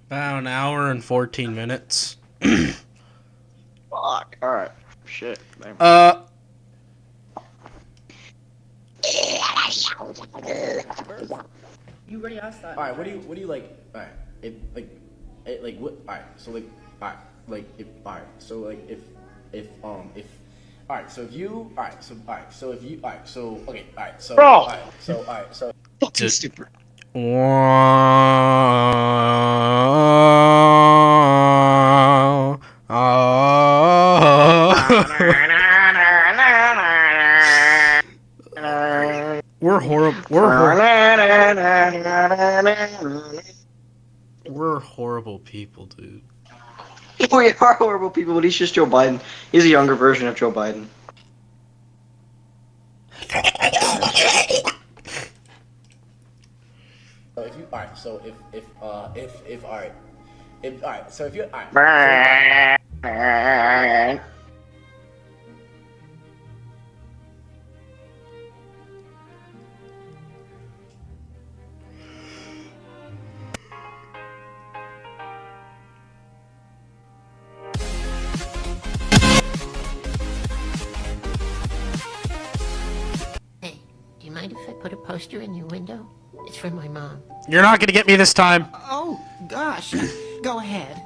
About an hour and 14 minutes. Fuck. All right. Shit. Damn. Uh, You already asked that. All right, what do you what do you like? All right, if like, it, like what? All right, so like, all right, like if all right, so like if if um if. All right, so if you, all right, so all right, so if you, all right, so okay, all right, so Bro! all right, so all right, so Fucking stupid. We're horrible. We're hor- we're horrible people, dude. We are horrible people, but he's just Joe Biden. He's a younger version of Joe Biden. So if you, all right, so if if uh if if all right, if all right, so if you, all right, Hey, do you mind if I put a poster in your window? It's from my mom. You're not gonna get me this time. Oh, gosh. Go ahead.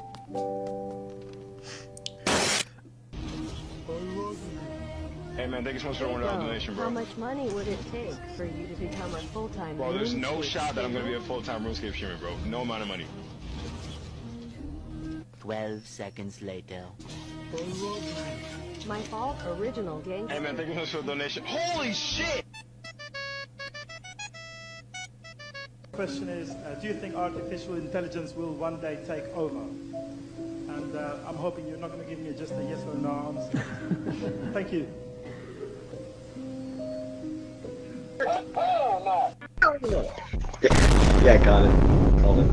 Hey man, thank you so much for the one dollar donation, How much money would it take for you to become a full-time Bro, there's no RuneScape shot that I'm gonna be a full-time RuneScape streamer, bro. No amount of money. 12 seconds later. My fault, original game. Hey man, thank you so much for the donation. Holy shit! Question is, uh, do you think artificial intelligence will one day take over? And uh, I'm hoping you're not going to give me just a yes or no answer. Thank you. Yeah, got it. Called it.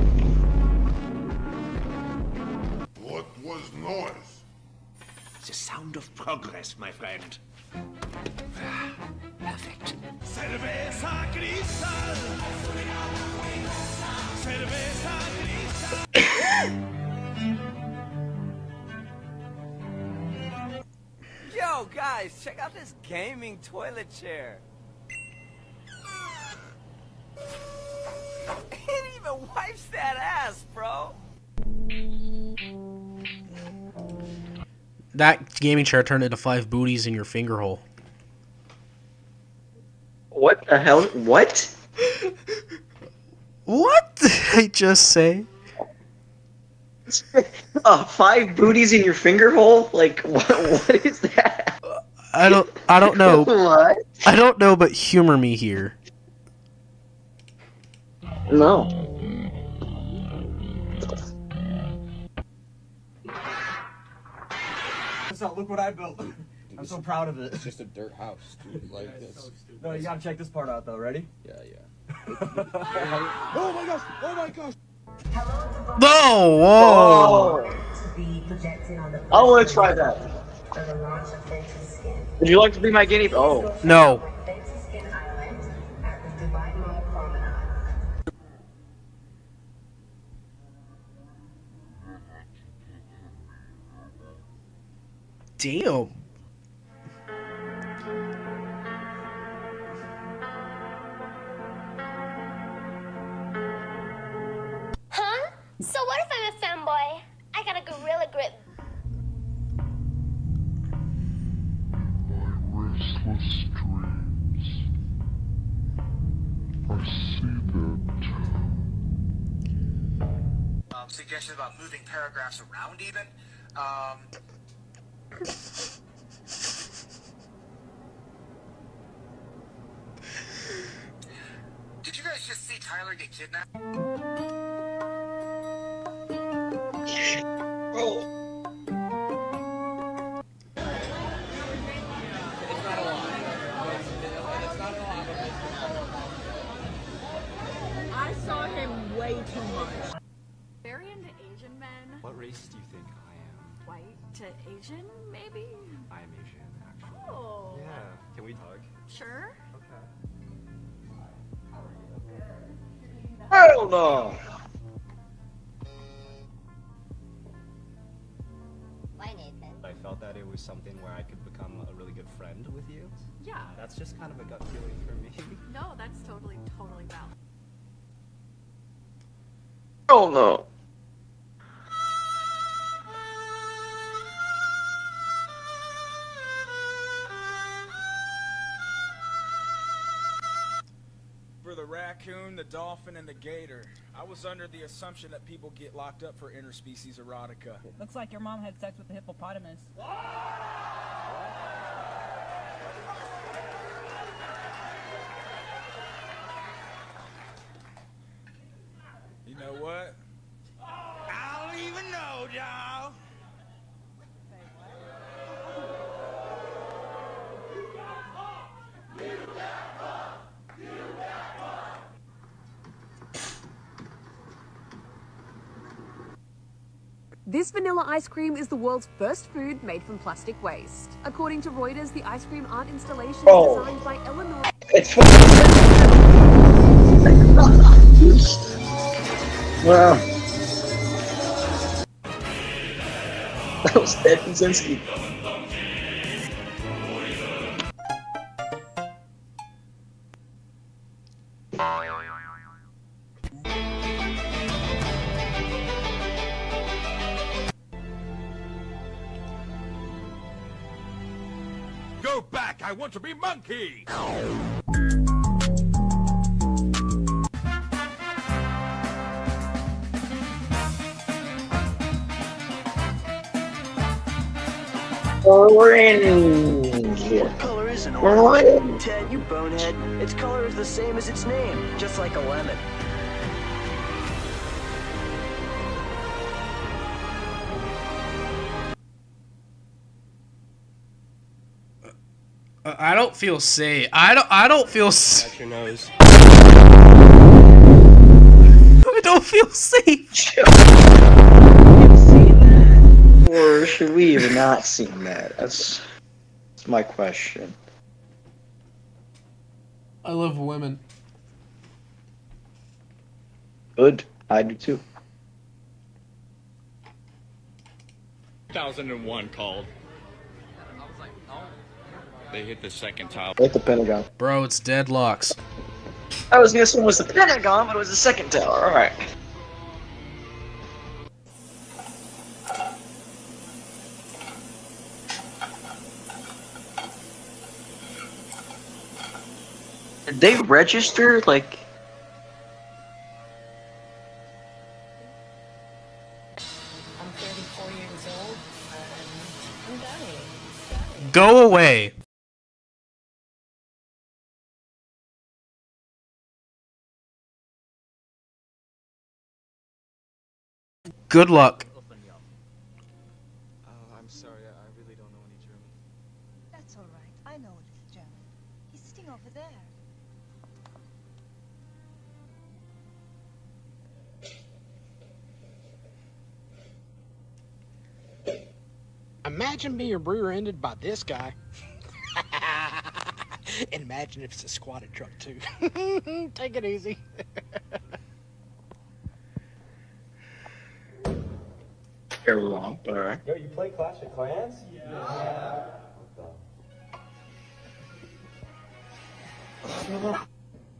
What was noise? The sound of progress, my friend. Perfect. Yo, guys, check out this gaming toilet chair. It even wipes that ass, bro. That gaming chair turned into five booties in your finger hole. What the hell? What? What did I just say? Uh, five booties in your finger hole? Like, what? What is that? I don't. I don't know. What? I don't know, but humor me here. No. So look what I built. I'm so proud of it. It's just a dirt house, dude. Like it's. No, you gotta check this part out though. Ready? Yeah, yeah. oh my gosh! Oh my gosh! No! Whoa! I want to try that. Would you like to be my guinea? Oh. No. Damn. Huh? So what if I'm a femboy? I got a gorilla grip. restless dreams. I see them too. um, suggestions about moving paragraphs around even. Um, did you guys just see Tyler get kidnapped? That's totally, totally valid. Hell no. For the raccoon, the dolphin, and the gator. I was under the assumption that people get locked up for interspecies erotica. Looks like your mom had sex with the hippopotamus. You know what? I don't even know, dawg. This vanilla ice cream is the world's first food made from plastic waste. According to Reuters, the ice cream art installation Oh. designed by Eleanor. It's Wow. That was Ted Kaczynski. Go back! I want to be monkey! Orange. What color is an Orange. Ted, you bonehead. Its color is the same as its name, just like a lemon. I don't feel safe. I don't. I don't feel. That's your nose. I don't feel safe. Or should we have not seen that? That's, that's my question. I love women. Good. I do too. 2001 called. They hit the second tile. Hit the Pentagon. Bro, it's deadlocks. I was guessing it was the Pentagon, but it was the second tower. All Did they register like? I'm 34 years old and I'm dying. Go away. Good luck. Imagine being rear-ended by this guy. and imagine if it's a squatted truck too. Take it easy. Very long, but alright. Yo, you play Clash of Clans? Yeah.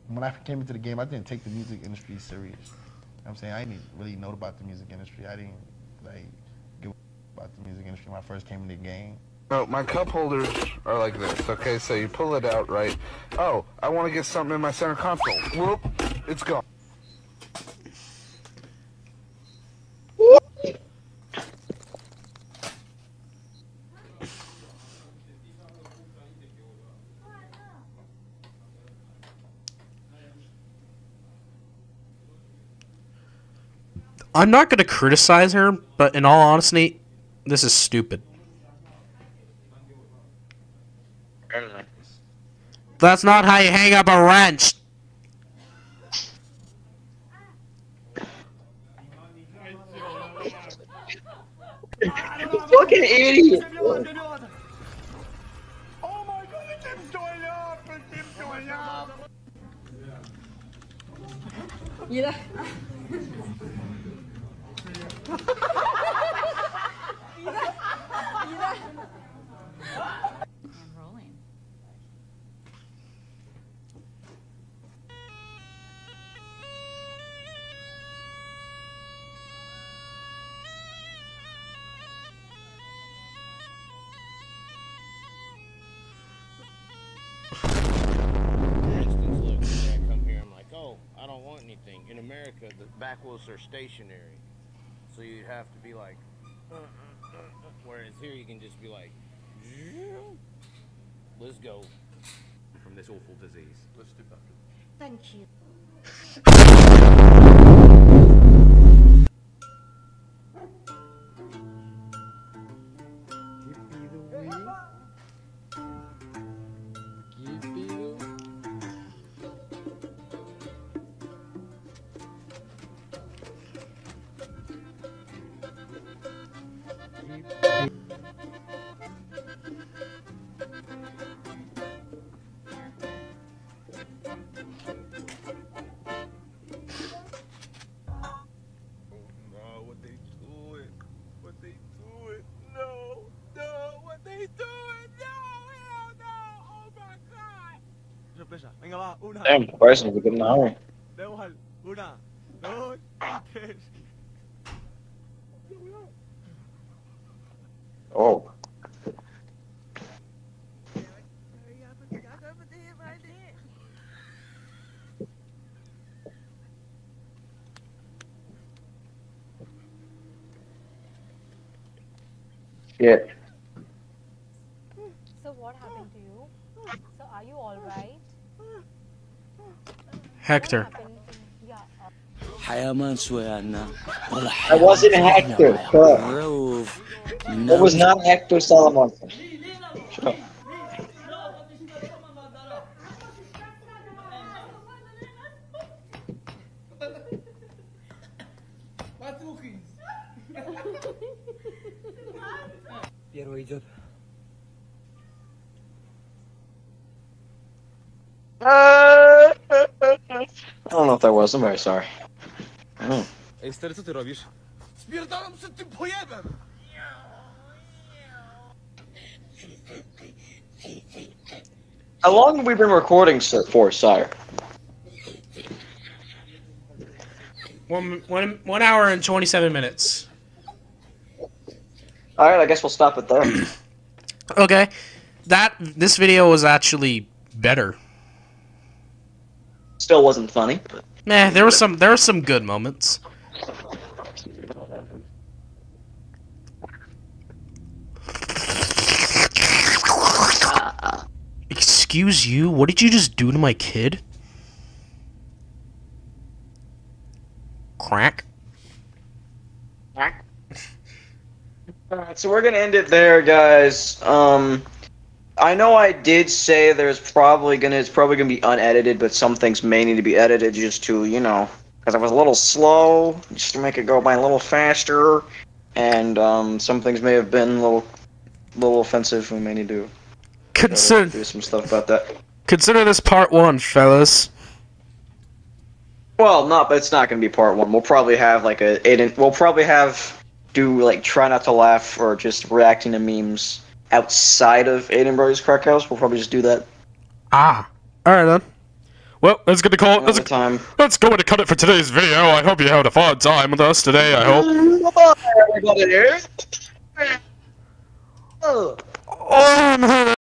When I came into the game, I didn't take the music industry serious. You know what I'm saying I didn't really know about the music industry. I didn't like give a about the music industry when I first came into the game. Oh, my cup holders are like this. Okay, so you pull it out, right? Oh, I want to get something in my center console. Whoop, it's gone. I'm not gonna criticize her, but in all honesty, this is stupid. That's not how you hang up a wrench. Fucking idiot. Gila. In America, the back wheels are stationary. So you'd have to be like, whereas here you can just be like, let's go. From this awful disease. Let's do that. Thank you. Una. Damn, Bryson, we getting an hour. Da igual. Una, dos, tres. Oh. Shit. So what happened to you? So are you all right? Hector. I wasn't Hector. It was not Hector Salamanca. Don't know if that was. I'm very sorry. I know. Ej, stary, co ty robisz? Spierdalam przed tym pojebem! How long have we been recording sir, for, sire? One, one, one hour and 27 minutes. Alright, I guess we'll stop it there. Okay. That, this video was actually better. Still wasn't funny, but Nah, there was some, there were some good moments. Excuse you? What did you just do to my kid? Crack. Alright, so we're gonna end it there, guys. Um, I know I did say there's probably gonna it's probably gonna be unedited, but some things may need to be edited just to you know because I was a little slow, just to make it go by a little faster, and um, some things may have been a little little offensive. We may need to Consider do some stuff about that. consider this part one, fellas. Well, not, but it's not gonna be part one. We'll probably have like a Aiden. We'll probably have do like try not to laugh or just reacting to memes outside of Aiden Brody's Crack House. We'll probably just do that. Ah. All right then. Well, that's gonna call. That's, time. that's going to cut it for today's video. I hope you had a fun time with us today. I hope. Bye, everybody. Oh, no.